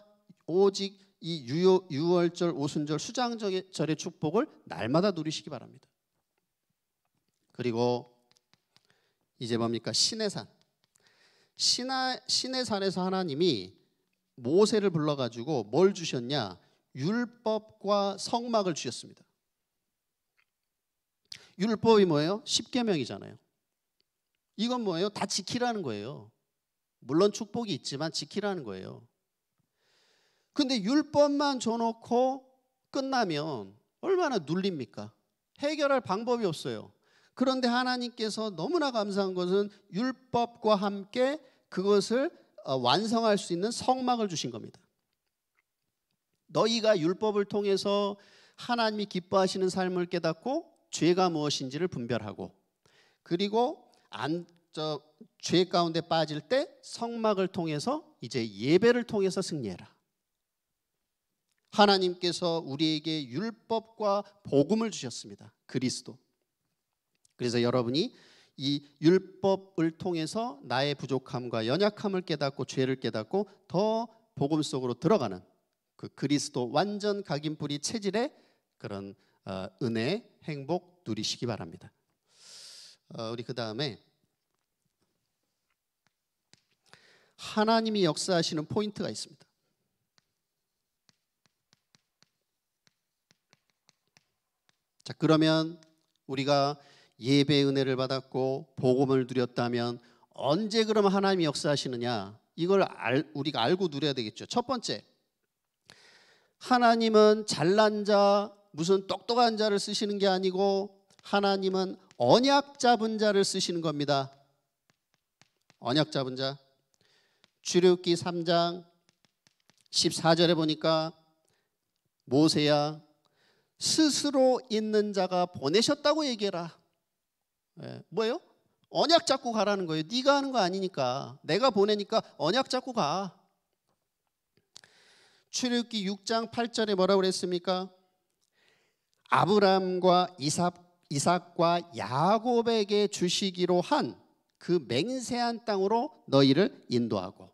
오직 이 유월절, 오순절, 수장절의 축복을 날마다 누리시기 바랍니다. 그리고 이제 뭡니까? 신의 산. 신의 산에서 하나님이 모세를 불러가지고 뭘 주셨냐? 율법과 성막을 주셨습니다. 율법이 뭐예요? 십계명이잖아요. 이건 뭐예요? 다 지키라는 거예요. 물론 축복이 있지만 지키라는 거예요. 근데 율법만 줘놓고 끝나면 얼마나 눌립니까? 해결할 방법이 없어요. 그런데 하나님께서 너무나 감사한 것은 율법과 함께 그것을 어, 완성할 수 있는 성막을 주신 겁니다. 너희가 율법을 통해서 하나님이 기뻐하시는 삶을 깨닫고 죄가 무엇인지를 분별하고 그리고 안, 저, 죄 가운데 빠질 때 성막을 통해서 이제 예배를 통해서 승리해라. 하나님께서 우리에게 율법과 복음을 주셨습니다. 그리스도. 그래서 여러분이 이 율법을 통해서 나의 부족함과 연약함을 깨닫고 죄를 깨닫고 더 복음 속으로 들어가는 그 그리스도 완전 각인뿌리 체질의 그런 어, 은혜, 행복 누리시기 바랍니다. 어, 우리 그 다음에 하나님이 역사하시는 포인트가 있습니다. 자 그러면 우리가 예배 은혜를 받았고 복음을 누렸다면 언제 그러면 하나님이 역사하시느냐? 이걸 알, 우리가 알고 누려야 되겠죠. 첫 번째, 하나님은 잘난 자, 무슨 똑똑한 자를 쓰시는 게 아니고 하나님은 언약 잡은 자를 쓰시는 겁니다. 언약 잡은 자. 출애굽기 3장 14절에 보니까 모세야 스스로 있는 자가 보내셨다고 얘기해라. 네, 뭐예요? 언약 잡고 가라는 거예요. 네가 하는 거 아니니까. 내가 보내니까 언약 잡고 가. 출애굽기 6장 8절에 뭐라고 그랬습니까? 아브람과 이삭, 이삭과 야곱에게 주시기로 한 그 맹세한 땅으로 너희를 인도하고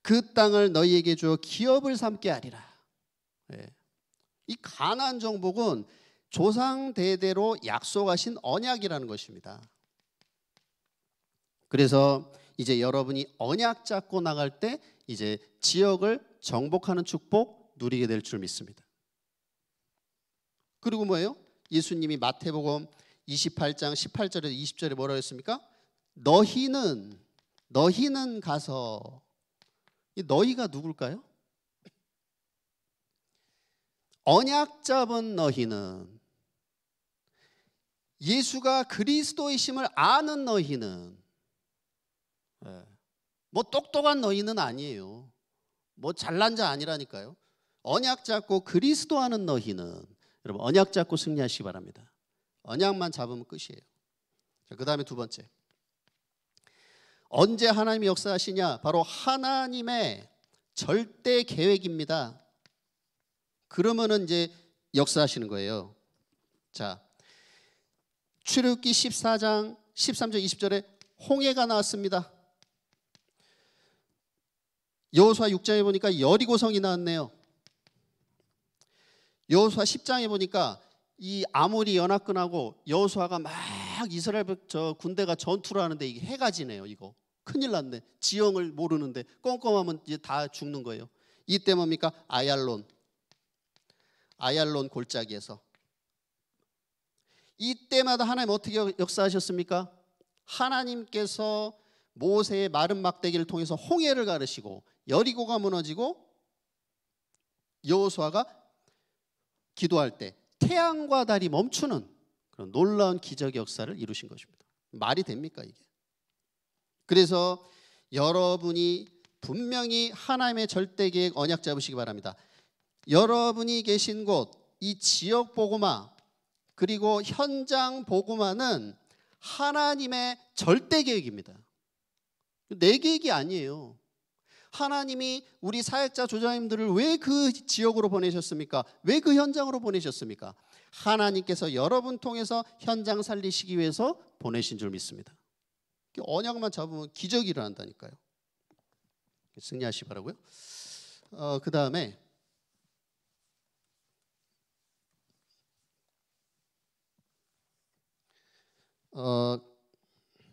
그 땅을 너희에게 주어 기업을 삼게 하리라. 네. 이 가나안 정복은 조상 대대로 약속하신 언약이라는 것입니다. 그래서 이제 여러분이 언약 잡고 나갈 때 이제 지역을 정복하는 축복 누리게 될 줄 믿습니다. 그리고 뭐예요? 예수님이 마태복음 28장 18절에서 20절에 뭐라고 했습니까? 너희는 너희는 가서 이 너희가 누굴까요? 언약 잡은 너희는 예수가 그리스도이심을 아는 너희는 예, 뭐 똑똑한 너희는 아니에요. 뭐 잘난 자 아니라니까요. 언약 잡고 그리스도 하는 너희는 여러분 언약 잡고 승리하시기 바랍니다. 언약만 잡으면 끝이에요. 자, 그다음에 두 번째. 언제 하나님이 역사하시냐? 바로 하나님의 절대 계획입니다. 그러면은 이제 역사하시는 거예요. 자, 출애굽기 14장 13절 20절에 홍해가 나왔습니다. 여호수아 6장에 보니까 여리고성이 나왔네요. 여호수아 10장에 보니까 이 아모리 연합군하고 여호수아가 막 이스라엘 저 군대가 전투를 하는데 이게 해가 지네요. 이거 큰일 났네. 지형을 모르는데 껌껌하면 이제 다 죽는 거예요. 이때 뭡니까? 아얄론. 아얄론 골짜기에서 이때마다 하나님 어떻게 역사하셨습니까? 하나님께서 모세의 마른 막대기를 통해서 홍해를 가르시고 여리고가 무너지고 여호수아가 기도할 때 태양과 달이 멈추는 그런 놀라운 기적 역사를 이루신 것입니다. 말이 됩니까 이게? 그래서 여러분이 분명히 하나님의 절대 계획 언약 잡으시기 바랍니다. 여러분이 계신 곳, 이 지역 보고마 그리고 현장 보고마는 하나님의 절대 계획입니다. 내 계획이 아니에요. 하나님이 우리 사역자 조장님들을 왜 그 지역으로 보내셨습니까? 왜 그 현장으로 보내셨습니까? 하나님께서 여러분 통해서 현장 살리시기 위해서 보내신 줄 믿습니다. 언약만 잡으면 기적이 일어난다니까요. 승리하시 바라고요. 어, 그 다음에 어,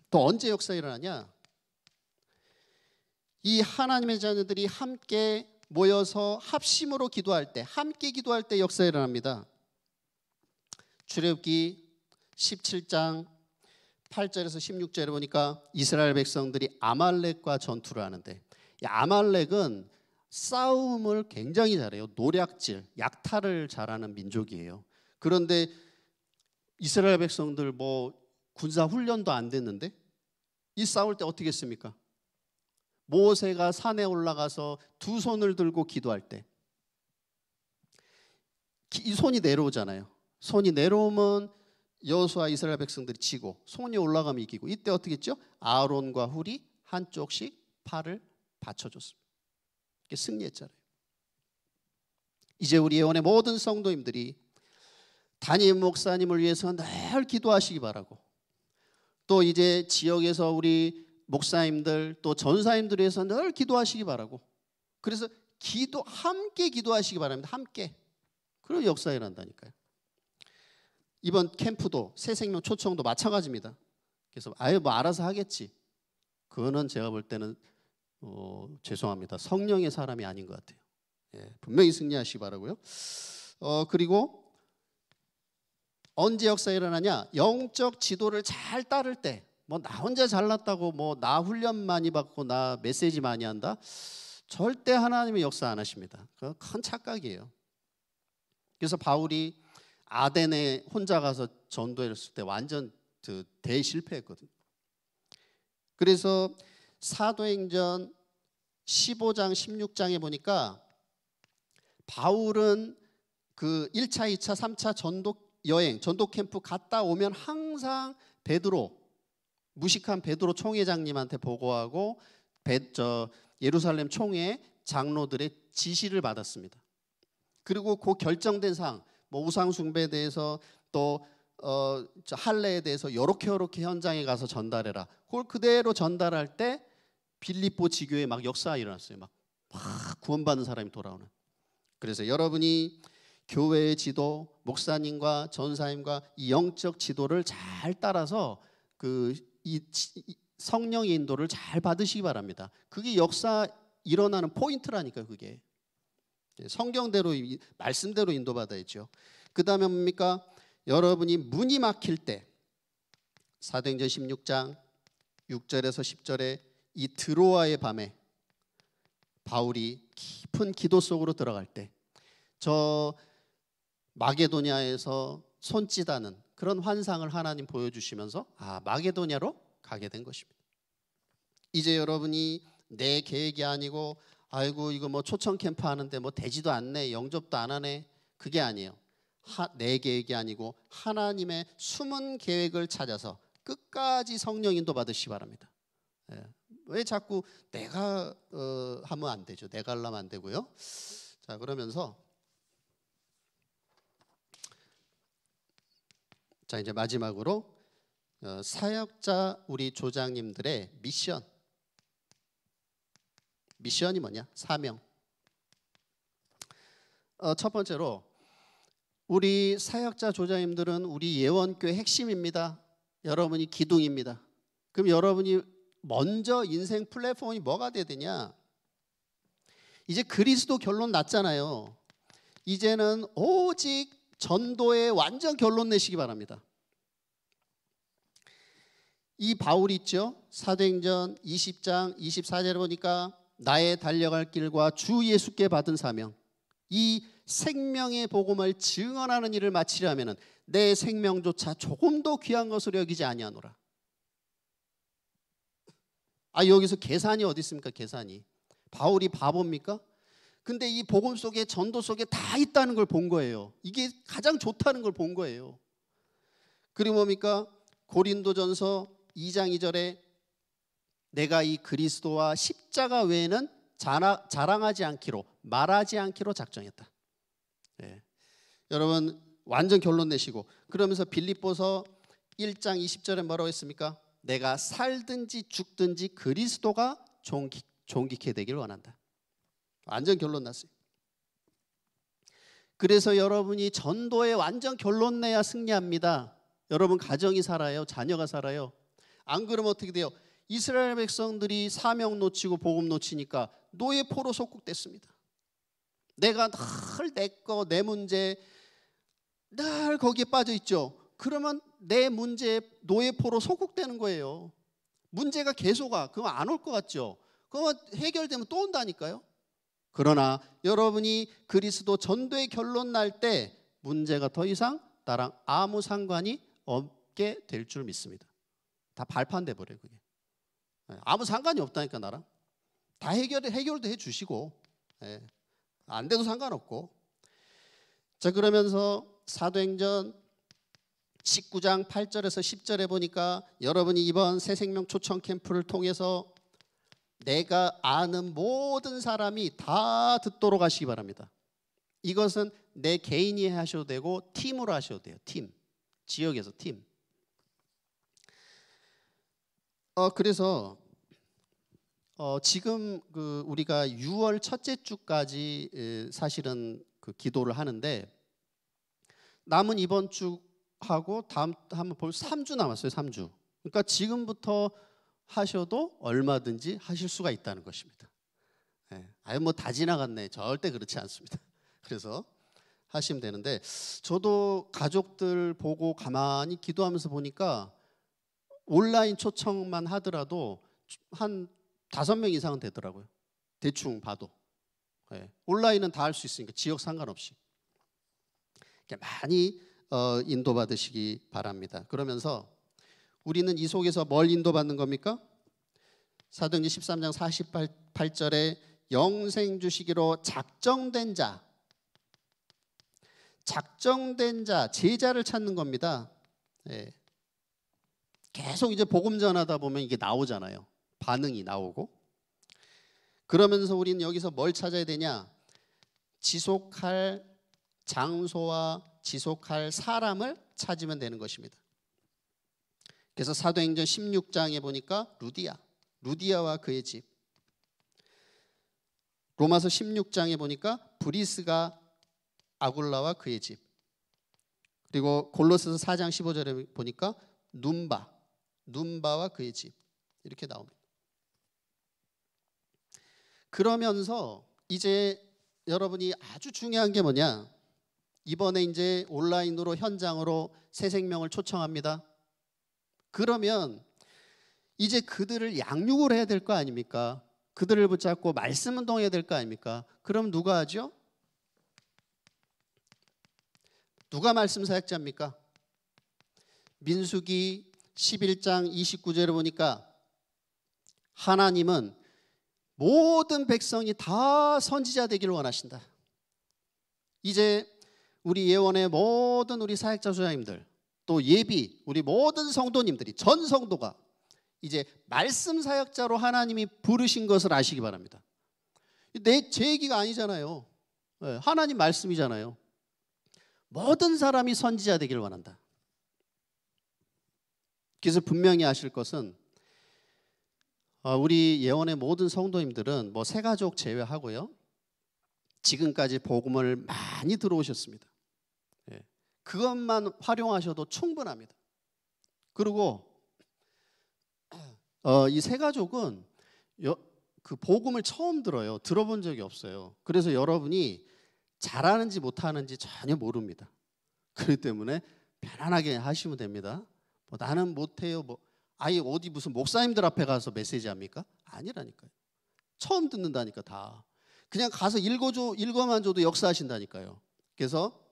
또 언제 역사 일어나냐? 이 하나님의 자녀들이 함께 모여서 합심으로 기도할 때, 함께 기도할 때 역사 일어납니다. 출애굽기 17장 8절에서 16절에 보니까 이스라엘 백성들이 아말렉과 전투를 하는데 아말렉은 싸움을 굉장히 잘해요. 노략질, 약탈을 잘하는 민족이에요. 그런데 이스라엘 백성들 뭐 군사 훈련도 안 됐는데 이 싸울 때 어떻게 했습니까? 모세가 산에 올라가서 두 손을 들고 기도할 때 이 손이 내려오잖아요. 손이 내려오면 여호수아 이스라엘 백성들이 치고 손이 올라가면 이기고 이때 어떻게 했죠? 아론과 훌이 한쪽씩 팔을 받쳐줬습니다. 이게 승리했잖아요. 이제 우리 예원의 모든 성도님들이 담임 목사님을 위해서 늘 기도하시기 바라고 또 이제 지역에서 우리 목사님들 또 전사님들 위해서 늘 기도하시기 바라고 그래서 기도 함께 기도하시기 바랍니다. 함께. 그럼 역사 일어난다니까요. 이번 캠프도 새 생명 초청도 마찬가지입니다. 그래서 아예 뭐 알아서 하겠지. 그거는 제가 볼 때는 어, 죄송합니다. 성령의 사람이 아닌 것 같아요. 예, 분명히 승리하시기 바라고요. 어, 그리고 언제 역사 일어나냐? 영적 지도를 잘 따를 때, 뭐 나 혼자 잘났다고 뭐 나 훈련 많이 받고 나 메시지 많이 한다? 절대 하나님의 역사 안 하십니다. 그큰 착각이에요. 그래서 바울이 아덴에 혼자 가서 전도했을 때 완전 그 대실패했거든. 그래서 사도행전 15장 16장에 보니까 바울은 그 1차, 2차, 3차 전도 여행, 전도 캠프 갔다 오면 항상 베드로 무식한 베드로 총회장님한테 보고하고 베, 저 예루살렘 총회 장로들의 지시를 받았습니다. 그리고 그 결정된 사항, 뭐 우상 숭배에 대해서 또 어, 할례에 대해서 요렇게 요렇게 현장에 가서 전달해라. 그걸 그대로 전달할 때 빌립보 지교에 막 역사가 일어났어요. 막, 막 구원받는 사람이 돌아오는. 그래서 여러분이 교회의 지도, 목사님과 전사님과 이 영적 지도를 잘 따라서 그 이 성령의 인도를 잘 받으시기 바랍니다. 그게 역사 일어나는 포인트라니까요, 그게. 성경대로 말씀대로 인도받아야죠. 그다음에 뭡니까? 여러분이 문이 막힐 때 사도행전 16장 6절에서 10절에 이 드로아의 밤에 바울이 깊은 기도 속으로 들어갈 때 저 마게도냐에서 손짓하는 그런 환상을 하나님 보여주시면서 아 마게도냐로 가게 된 것입니다. 이제 여러분이 내 계획이 아니고 아이고 이거 뭐 초청 캠프 하는데 뭐 되지도 않네 영접도 안 하네 그게 아니에요. 하, 내 계획이 아니고 하나님의 숨은 계획을 찾아서 끝까지 성령 인도 받으시 바랍니다. 예. 왜 자꾸 내가 어, 하면 안 되죠? 내가 하려면 안 되고요. 자 그러면서 자 이제 마지막으로 어, 사역자 우리 조장님들의 미션 미션이 뭐냐? 사명. 어, 첫 번째로 우리 사역자 조장님들은 우리 예원교회 핵심입니다. 여러분이 기둥입니다. 그럼 여러분이 먼저 인생 플랫폼이 뭐가 돼야 되냐? 이제 그리스도 결론 났잖아요. 이제는 오직 전도에 완전 결론 내시기 바랍니다. 이 바울 있죠? 사도행전 20장 24절에 보니까 나의 달려갈 길과 주 예수께 받은 사명 이 생명의 복음을 증언하는 일을 마치려면은 내 생명조차 조금도 귀한 것으로 여기지 아니하노라. 아 여기서 계산이 어디 있습니까? 계산이. 바울이 바보입니까? 근데 이 복음 속에 전도 속에 다 있다는 걸 본 거예요. 이게 가장 좋다는 걸 본 거예요. 그리고 뭡니까? 고린도전서 2장 2절에 내가 이 그리스도와 십자가 외에는 자랑하지 않기로 말하지 않기로 작정했다. 네. 여러분 완전 결론 내시고 그러면서 빌립보서 1장 20절에 뭐라고 했습니까? 내가 살든지 죽든지 그리스도가 존귀, 존귀케 되길 원한다. 완전 결론 났어요. 그래서 여러분이 전도에 완전 결론 내야 승리합니다. 여러분 가정이 살아요. 자녀가 살아요. 안 그러면 어떻게 돼요? 이스라엘 백성들이 사명 놓치고 복음 놓치니까 노예 포로 속국됐습니다. 내가 늘 내 거, 내 문제 늘 거기에 빠져 있죠. 그러면 내 문제 노예 포로 속국되는 거예요. 문제가 계속 와. 그거 안올 것 같죠. 그거 해결되면 또 온다니까요. 그러나 여러분이 그리스도 전도의 결론 날 때 문제가 더 이상 나랑 아무 상관이 없게 될 줄 믿습니다. 다 발판돼 버려요, 그게. 예, 아무 상관이 없다니까 나랑. 다 해결 해결도 해 주시고. 예. 안 돼도 상관없고. 자, 그러면서 사도행전 19장 8절에서 10절에 보니까 여러분이 이번 새 생명 초청 캠프를 통해서 내가 아는 모든 사람이 다 듣도록 하시기 바랍니다. 이것은 내 개인이 하셔도 되고 팀으로 하셔도 돼요. 팀. 지역에서 팀. 어 그래서 어 지금 그 우리가 6월 첫째 주까지 사실은 그 기도를 하는데 남은 이번 주 하고 다음 한번 볼 3주 남았어요. 3주. 그러니까 지금부터 하셔도 얼마든지 하실 수가 있다는 것입니다. 예. 아유 뭐 다 지나갔네. 절대 그렇지 않습니다. <laughs> 그래서 하시면 되는데 저도 가족들 보고 가만히 기도하면서 보니까 온라인 초청만 하더라도 한 다섯 명 이상은 되더라고요. 대충 봐도. 예. 온라인은 다 할 수 있으니까 지역 상관없이. 많이 어, 인도받으시기 바랍니다. 그러면서 우리는 이 속에서 뭘 인도받는 겁니까? 사도행전 13장 48절에 영생 주시기로 작정된 자 작정된 자 제자를 찾는 겁니다. 예. 계속 이제 복음 전하다 보면 이게 나오잖아요. 반응이 나오고 그러면서 우리는 여기서 뭘 찾아야 되냐? 지속할 장소와 지속할 사람을 찾으면 되는 것입니다. 그래서 사도행전 16장에 보니까 루디아, 루디아와 그의 집. 로마서 16장에 보니까 브리스가 아굴라와 그의 집. 그리고 골로새서 4장 15절에 보니까 눈바, 눈바와 그의 집. 이렇게 나옵니다. 그러면서 이제 여러분이 아주 중요한 게 뭐냐? 이번에 이제 온라인으로 현장으로 새 생명을 초청합니다. 그러면 이제 그들을 양육을 해야 될 거 아닙니까? 그들을 붙잡고 말씀 운동해야 될 거 아닙니까? 그럼 누가 하죠? 누가 말씀 사역자입니까? 민수기 11장 29절에 보니까 하나님은 모든 백성이 다 선지자 되기를 원하신다. 이제 우리 예원의 모든 우리 사역자 소장님들 또 예비 우리 모든 성도님들이 전 성도가 이제 말씀 사역자로 하나님이 부르신 것을 아시기 바랍니다. 내 제 얘기가 아니잖아요. 네, 하나님 말씀이잖아요. 모든 사람이 선지자 되기를 원한다. 그래서 분명히 아실 것은 어, 우리 예원의 모든 성도님들은 뭐 새 가족 제외하고요. 지금까지 복음을 많이 들어오셨습니다. 예, 그것만 활용하셔도 충분합니다. 그리고 어, 이새 가족은 그 복음을 처음 들어요. 들어본 적이 없어요. 그래서 여러분이 잘하는지 못하는지 전혀 모릅니다. 그렇기 때문에 편안하게 하시면 됩니다. 뭐 나는 못해요. 뭐 아예 어디 무슨 목사님들 앞에 가서 메시지 합니까? 아니라니까요. 처음 듣는다니까 다. 그냥 가서 읽어줘, 읽어만 줘도 역사하신다니까요. 그래서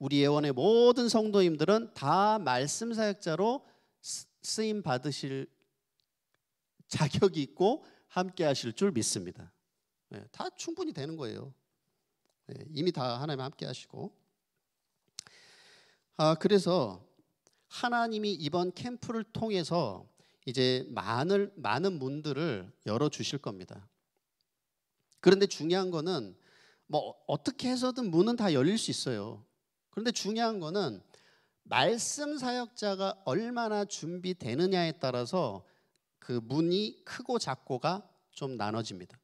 우리 예원의 모든 성도님들은 다 말씀 사역자로 쓰임 받으실 자격이 있고 함께 하실 줄 믿습니다. 네, 다 충분히 되는 거예요. 네, 이미 다 하나님 함께 하시고. 아, 그래서 하나님이 이번 캠프를 통해서 이제 많은 많은 문들을 열어 주실 겁니다. 그런데 중요한 거는 뭐 어떻게 해서든 문은 다 열릴 수 있어요. 그런데 중요한 거는 말씀 사역자가 얼마나 준비되느냐에 따라서 그 문이 크고 작고가 좀 나눠집니다.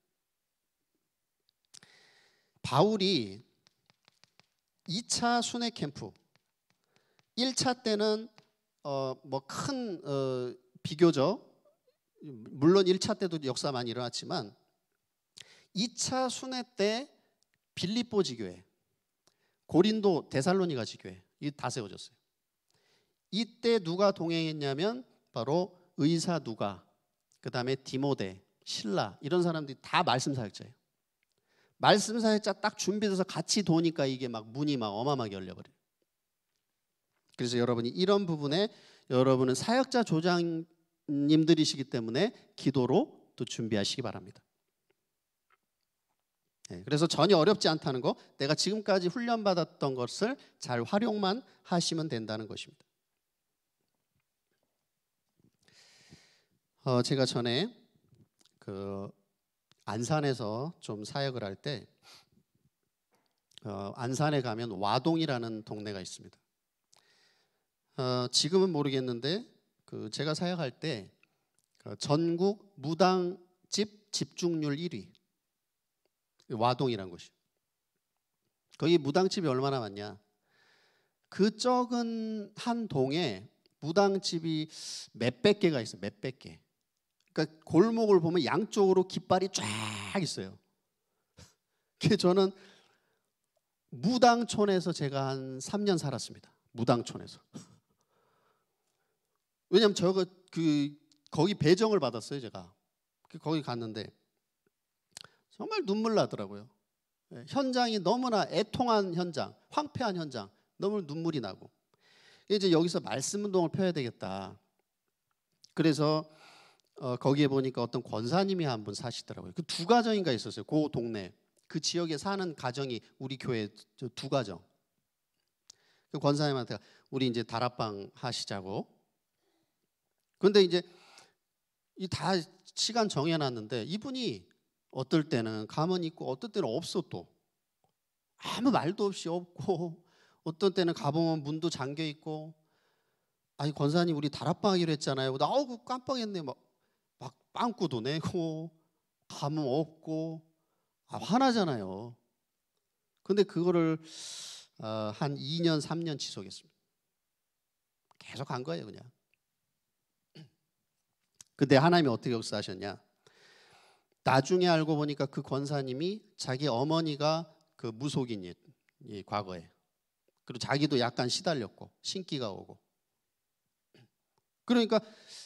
바울이 2차 순회 캠프 1차 때는 어 뭐큰 어, 비교적 물론 1차 때도 역사 많이 일어났지만 2차 순회 때 빌립보 지교회, 고린도 데살로니가 지교회 이 다 세워졌어요. 이때 누가 동행했냐면 바로 의사 누가, 그 다음에 디모데, 신라 이런 사람들이 다 말씀 사역자예요. 말씀 사역자 딱 준비돼서 같이 도니까 이게 막 문이 막 어마어마하게 열려버려요. 그래서 여러분이 이런 부분에 여러분은 사역자 조장님들이시기 때문에 기도로 또 준비하시기 바랍니다. 네, 그래서 전혀 어렵지 않다는 거, 내가 지금까지 훈련받았던 것을 잘 활용만 하시면 된다는 것입니다. 어, 제가 전에 그 안산에서 좀 사역을 할때 어, 안산에 가면 와동이라는 동네가 있습니다. 어, 지금은 모르겠는데 그 제가 사역할 때그 전국 무당집 집중률 1위 와동이란 곳이. 거기 무당집이 얼마나 많냐? 그 적은 한 동에 무당집이 몇백 개가 있어, 몇백 개. 그러니까 골목을 보면 양쪽으로 깃발이 쫙 있어요. <laughs> 그 저는 무당촌에서 제가 한 3년 살았습니다. 무당촌에서. <laughs> 왜냐면 저거 그 거기 배정을 받았어요, 제가. 그 거기 갔는데 정말 눈물 나더라고요. 예, 현장이 너무나 애통한 현장, 황폐한 현장, 너무 눈물이 나고. 이제 여기서 말씀 운동을 펴야 되겠다. 그래서 어, 거기에 보니까 어떤 권사님이 한 분 사시더라고요. 그 두 가정인가 있었어요. 그 동네 그 지역에 사는 가정이 우리 교회 두 가정. 그 권사님한테 우리 이제 다락방 하시자고. 그런데 이제 이 다 시간 정해놨는데 이분이 어떨 때는 가만히 있고 어떨 때는 없어 또 아무 말도 없이 없고 <laughs> 어떤 때는 가보면 문도 잠겨 있고 아니 권사님 우리 다락방 하기로 했잖아요. 나오고 깜빡했네 막, 막 빵꾸도 내고 <laughs> 가면 없고 아, 화나잖아요. 근데 그거를 어, 한 2년 3년 지속했습니다. 계속 한 거예요 그냥. <clears throat> 근데 하나님이 어떻게 역사하셨냐? 나중에 알고 보니까 그 권사님이 자기 어머니가 그 무속인 이 과거에 그리고 자기도 약간 시달렸고 신기가 오고 그러니까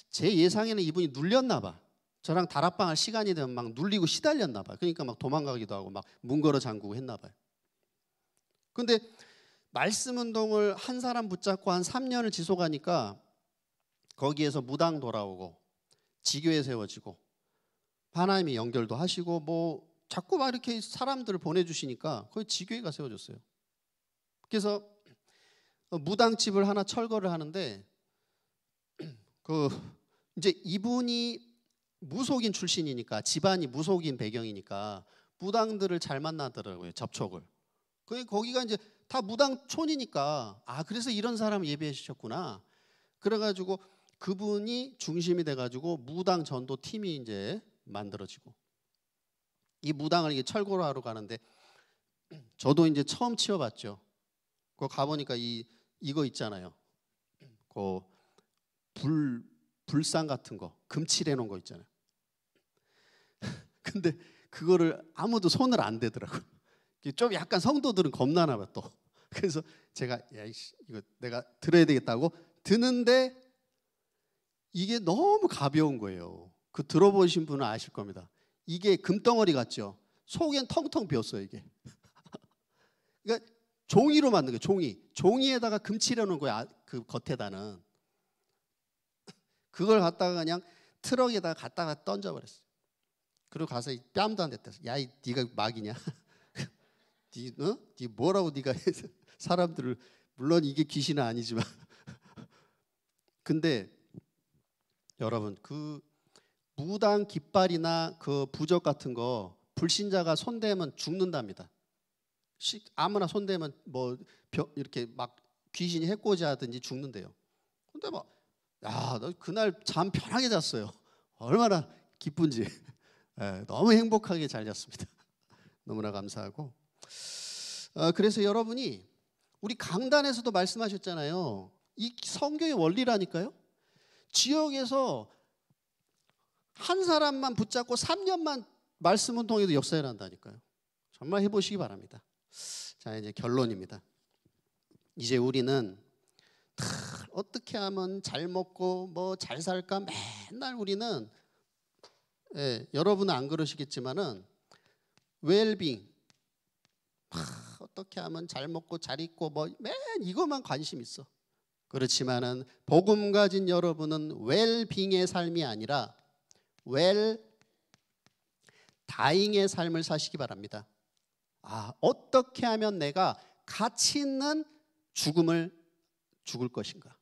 제 예상에는 이분이 눌렸나 봐. 저랑 다락방 할 시간이 되면 막 눌리고 시달렸나 봐. 그러니까 막 도망가기도 하고 막 문 걸어 잠그고 했나 봐요. 근데 말씀 운동을 한 사람 붙잡고 한 3년을 지속하니까 거기에서 무당 돌아오고 지교에 세워지고 하나님이 연결도 하시고 뭐 자꾸 막 이렇게 사람들을 보내주시니까 거기 지교회가 세워졌어요. 그래서 어, 무당집을 하나 철거를 하는데 <clears throat> 그 이제 이분이 무속인 출신이니까 집안이 무속인 배경이니까 무당들을 잘 만나더라고요 접촉을. 그 거기가 이제 다 무당촌이니까 아 그래서 이런 사람 예배해 주셨구나. 그래가지고 그분이 중심이 돼가지고 무당 전도 팀이 이제 만들어지고 이 무당을 이게 철거를 하러 가는데 <clears throat> 저도 이제 처음 치워봤죠. 그 가보니까 이 이거 있잖아요. 그 불 불상 같은 거 금칠해 놓은 거 있잖아요. <laughs> 근데 그거를 아무도 손을 안 대더라고요. 좀 약간 성도들은 겁나나 봐 또. <laughs> 그래서 제가 야 이거 내가 들어야 되겠다고 드는데 이게 너무 가벼운 거예요. 그 들어보신 분은 아실 겁니다. 이게 금덩어리 같죠. 속엔 텅텅 비었어요 이게. <laughs> 그러니까 종이로 만든 거예요. 종이. 종이에다가 금칠해 놓은 거야. 그 겉에다는. <laughs> 그걸 갖다가 그냥 트럭에다가 갖다가 던져버렸어. 그리고 가서 뺨도 안 댔다. 야, 이 네가 막이냐? <laughs> 네, 어? 네 뭐라고 네가 사람들을 물론 이게 귀신은 아니지만 근데 여러분 그 무당 깃발이나 그 부적 같은 거 불신자가 손대면 죽는답니다. 아무나 손대면 뭐 이렇게 막 귀신이 해코지 하든지 죽는데요. 근데 막 야, 너 그날 잠 편하게 잤어요. <laughs> 얼마나 기쁜지. 네, <laughs> 너무 행복하게 잘 잤습니다. <laughs> 너무나 감사하고. 어, 그래서 여러분이 우리 강단에서도 말씀하셨잖아요. 이 성경의 원리라니까요. 지역에서 한 사람만 붙잡고 3년만 말씀을 통해도 역사를 한다니까요. 정말 해보시기 바랍니다. 자 이제 결론입니다. 이제 우리는 어떻게 하면 잘 먹고 뭐 잘 살까 맨날 우리는 예, 여러분은 안 그러시겠지만은 웰빙 어떻게 하면 잘 먹고 잘 입고 뭐 맨 이것만 관심 있어. 그렇지만은 복음 가진 여러분은 웰빙의 삶이 아니라 웰 다잉의 삶을 사시기 바랍니다. 아, 어떻게 하면 내가 가치 있는 죽음을 죽을 것인가?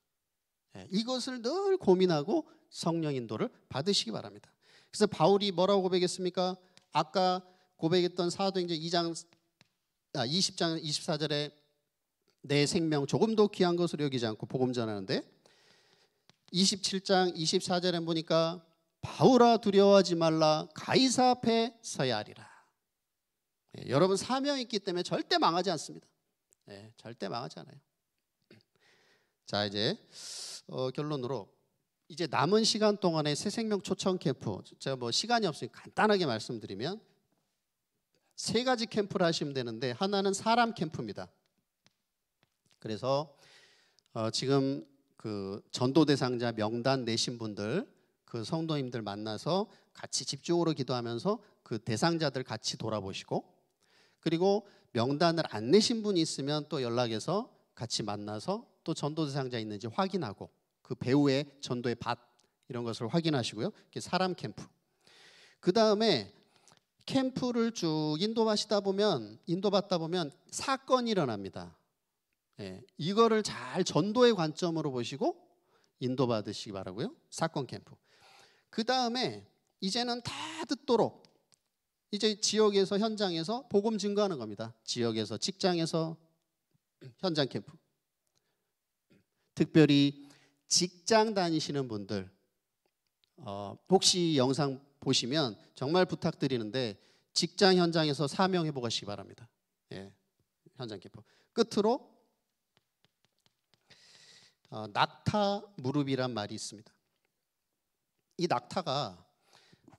네, 이것을 늘 고민하고 성령 인도를 받으시기 바랍니다. 그래서 바울이 뭐라고 고백했습니까? 아까 고백했던 사도행전 2장 아, 20장 24절에 내 생명 조금도 귀한 것으로 여기지 않고 복음 전하는데 27장 24절에 보니까 바울아 두려워하지 말라 가이사 앞에 서야 하리라. 네, 여러분 사명 있기 때문에 절대 망하지 않습니다. 네, 절대 망하지 않아요. <clears throat> 자 이제 어, 결론으로 이제 남은 시간 동안에 새 생명 초청 캠프 제가 뭐 시간이 없으니까 간단하게 말씀드리면 세 가지 캠프를 하시면 되는데 하나는 사람 캠프입니다. 그래서 어, 지금 그 전도 대상자 명단 내신 분들 그 성도님들 만나서 같이 집중으로 기도하면서 그 대상자들 같이 돌아보시고 그리고 명단을 안 내신 분이 있으면 또 연락해서 같이 만나서 또 전도 대상자 있는지 확인하고 그 배우의 전도의 밭 이런 것을 확인하시고요. 사람 캠프. 그 다음에 캠프를 쭉 인도하시다 보면 인도받다 보면 사건이 일어납니다. 예, 이거를 잘 전도의 관점으로 보시고 인도받으시기 바라고요. 사건 캠프. 그 다음에 이제는 다 듣도록 이제 지역에서 현장에서 복음 증거하는 겁니다. 지역에서 직장에서 현장 캠프. 특별히 직장 다니시는 분들 어, 혹시 영상 보시면 정말 부탁드리는데 직장 현장에서 사명해 보시기 바랍니다. 예, 현장 캠프. 끝으로 어, 낙타 무릎이란 말이 있습니다. 이 낙타가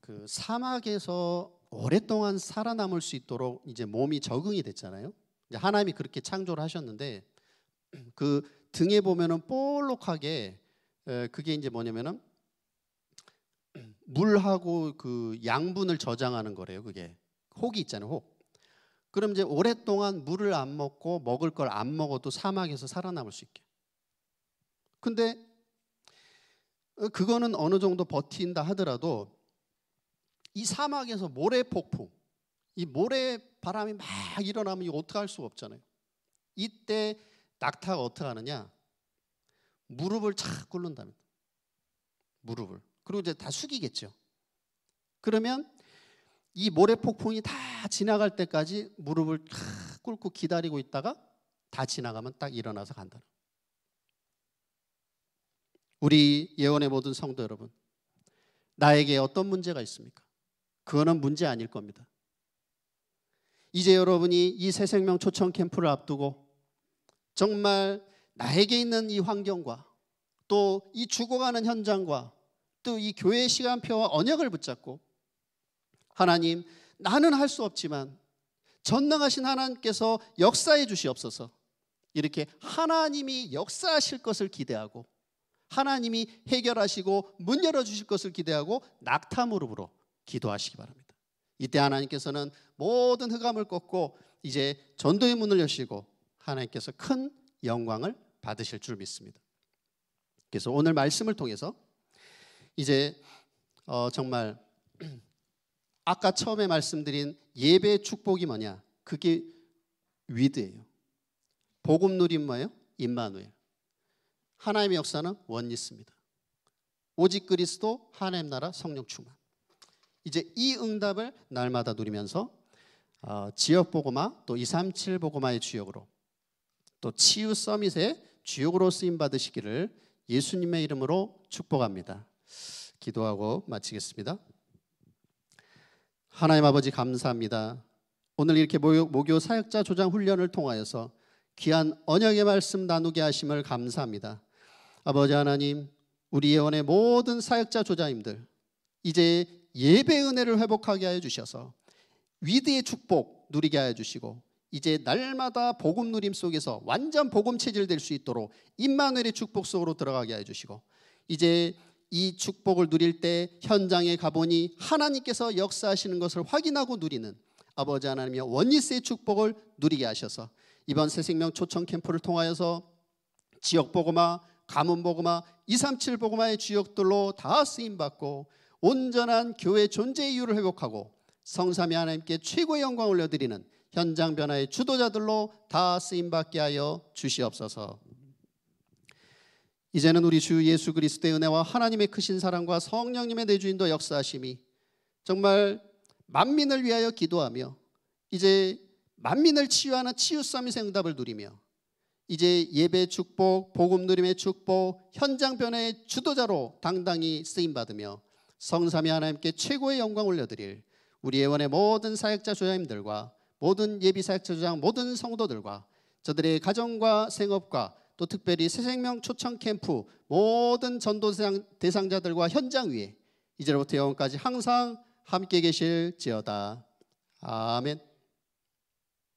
그 사막에서 오랫동안 살아남을 수 있도록 이제 몸이 적응이 됐잖아요. 이제 하나님이 그렇게 창조를 하셨는데 <clears throat> 그 등에 보면은 볼록하게 그게 이제 뭐냐면은 <clears throat> 물하고 그 양분을 저장하는 거래요. 그게 혹이 있잖아요. 혹. 그럼 이제 오랫동안 물을 안 먹고 먹을 걸 안 먹어도 사막에서 살아남을 수 있게. 근데 그거는 어느 정도 버틴다 하더라도 이 사막에서 모래 폭풍, 이 모래 바람이 막 일어나면 이거 어떻게 할 수가 없잖아요. 이때 낙타가 어떻게 하느냐? 무릎을 착 꿇는답니다. 무릎을. 그리고 이제 다 숙이겠죠. 그러면 이 모래 폭풍이 다 지나갈 때까지 무릎을 탁 꿇고 기다리고 있다가 다 지나가면 딱 일어나서 간다. 우리 예언의 모든 성도 여러분, 나에게 어떤 문제가 있습니까? 그거는 문제 아닐 겁니다. 이제 여러분이 이 새 생명 초청 캠프를 앞두고 정말 나에게 있는 이 환경과 또 이 죽어가는 현장과 또 이 교회 시간표와 언약을 붙잡고 하나님 나는 할 수 없지만 전능하신 하나님께서 역사해 주시옵소서 이렇게 하나님이 역사하실 것을 기대하고 하나님이 해결하시고 문 열어 주실 것을 기대하고 낙타 무릎으로 기도하시기 바랍니다. 이때 하나님께서는 모든 흑암을 꺾고 이제 전도의 문을 여시고 하나님께서 큰 영광을 받으실 줄 믿습니다. 그래서 오늘 말씀을 통해서 이제 어 정말 <clears throat> 아까 처음에 말씀드린 예배 축복이 뭐냐? 그게 위드예요. 복음 누림 뭐예요? 임마누엘. 하나님의 역사는 원리스입니다. 오직 그리스도 하나님 나라 성령 충만. 이제 이 응답을 날마다 누리면서 어, 지역 보고마 또 237 보고마의 주역으로 또 치유 서밋의 주역으로 쓰임 받으시기를 예수님의 이름으로 축복합니다. 기도하고 마치겠습니다. 하나님 아버지 감사합니다. 오늘 이렇게 모교 사역자 조장 훈련을 통하여서 귀한 언약의 말씀 나누게 하심을 감사합니다. 아버지 하나님, 우리 예원의 모든 사역자 조장님들 이제 예배 은혜를 회복하게 하여 주셔서 위대의 축복 누리게 하여 주시고 이제 날마다 복음 누림 속에서 완전 복음 체질 될 수 있도록 임마누엘의 축복 속으로 들어가게 하여 주시고 이제 이 축복을 누릴 때 현장에 가보니 하나님께서 역사하시는 것을 확인하고 누리는 아버지 하나님의 원리스의 축복을 누리게 하셔서 이번 새 생명 초청 캠프를 통하여서 지역 보고마, 가문 보고마, 237 보고마의 주역들로 다 쓰임 받고 온전한 교회 존재 이유를 회복하고 성삼위 하나님께 최고의 영광을 올려드리는 현장 변화의 주도자들로 다 쓰임 받게 하여 주시옵소서. 이제는 우리 주 예수 그리스도의 은혜와 하나님의 크신 사랑과 성령님의 내주인도 역사하심이 정말 만민을 위하여 기도하며 이제 만민을 치유하는 치유 서밋의 응답을 누리며 이제 예배 축복, 복음 누림의 축복, 현장 변화의 주도자로 당당히 쓰임 받으며 성삼위 하나님께 최고의 영광 올려드릴 우리 예원의 모든 사역자 조장님들과 모든 예비 사역자 조장 모든 성도들과 저들의 가정과 생업과 또 특별히 새생명 초청 캠프 모든 전도 대상, 자들과 현장 위에 이제로부터 영원까지 항상 함께 계실지어다. 아멘.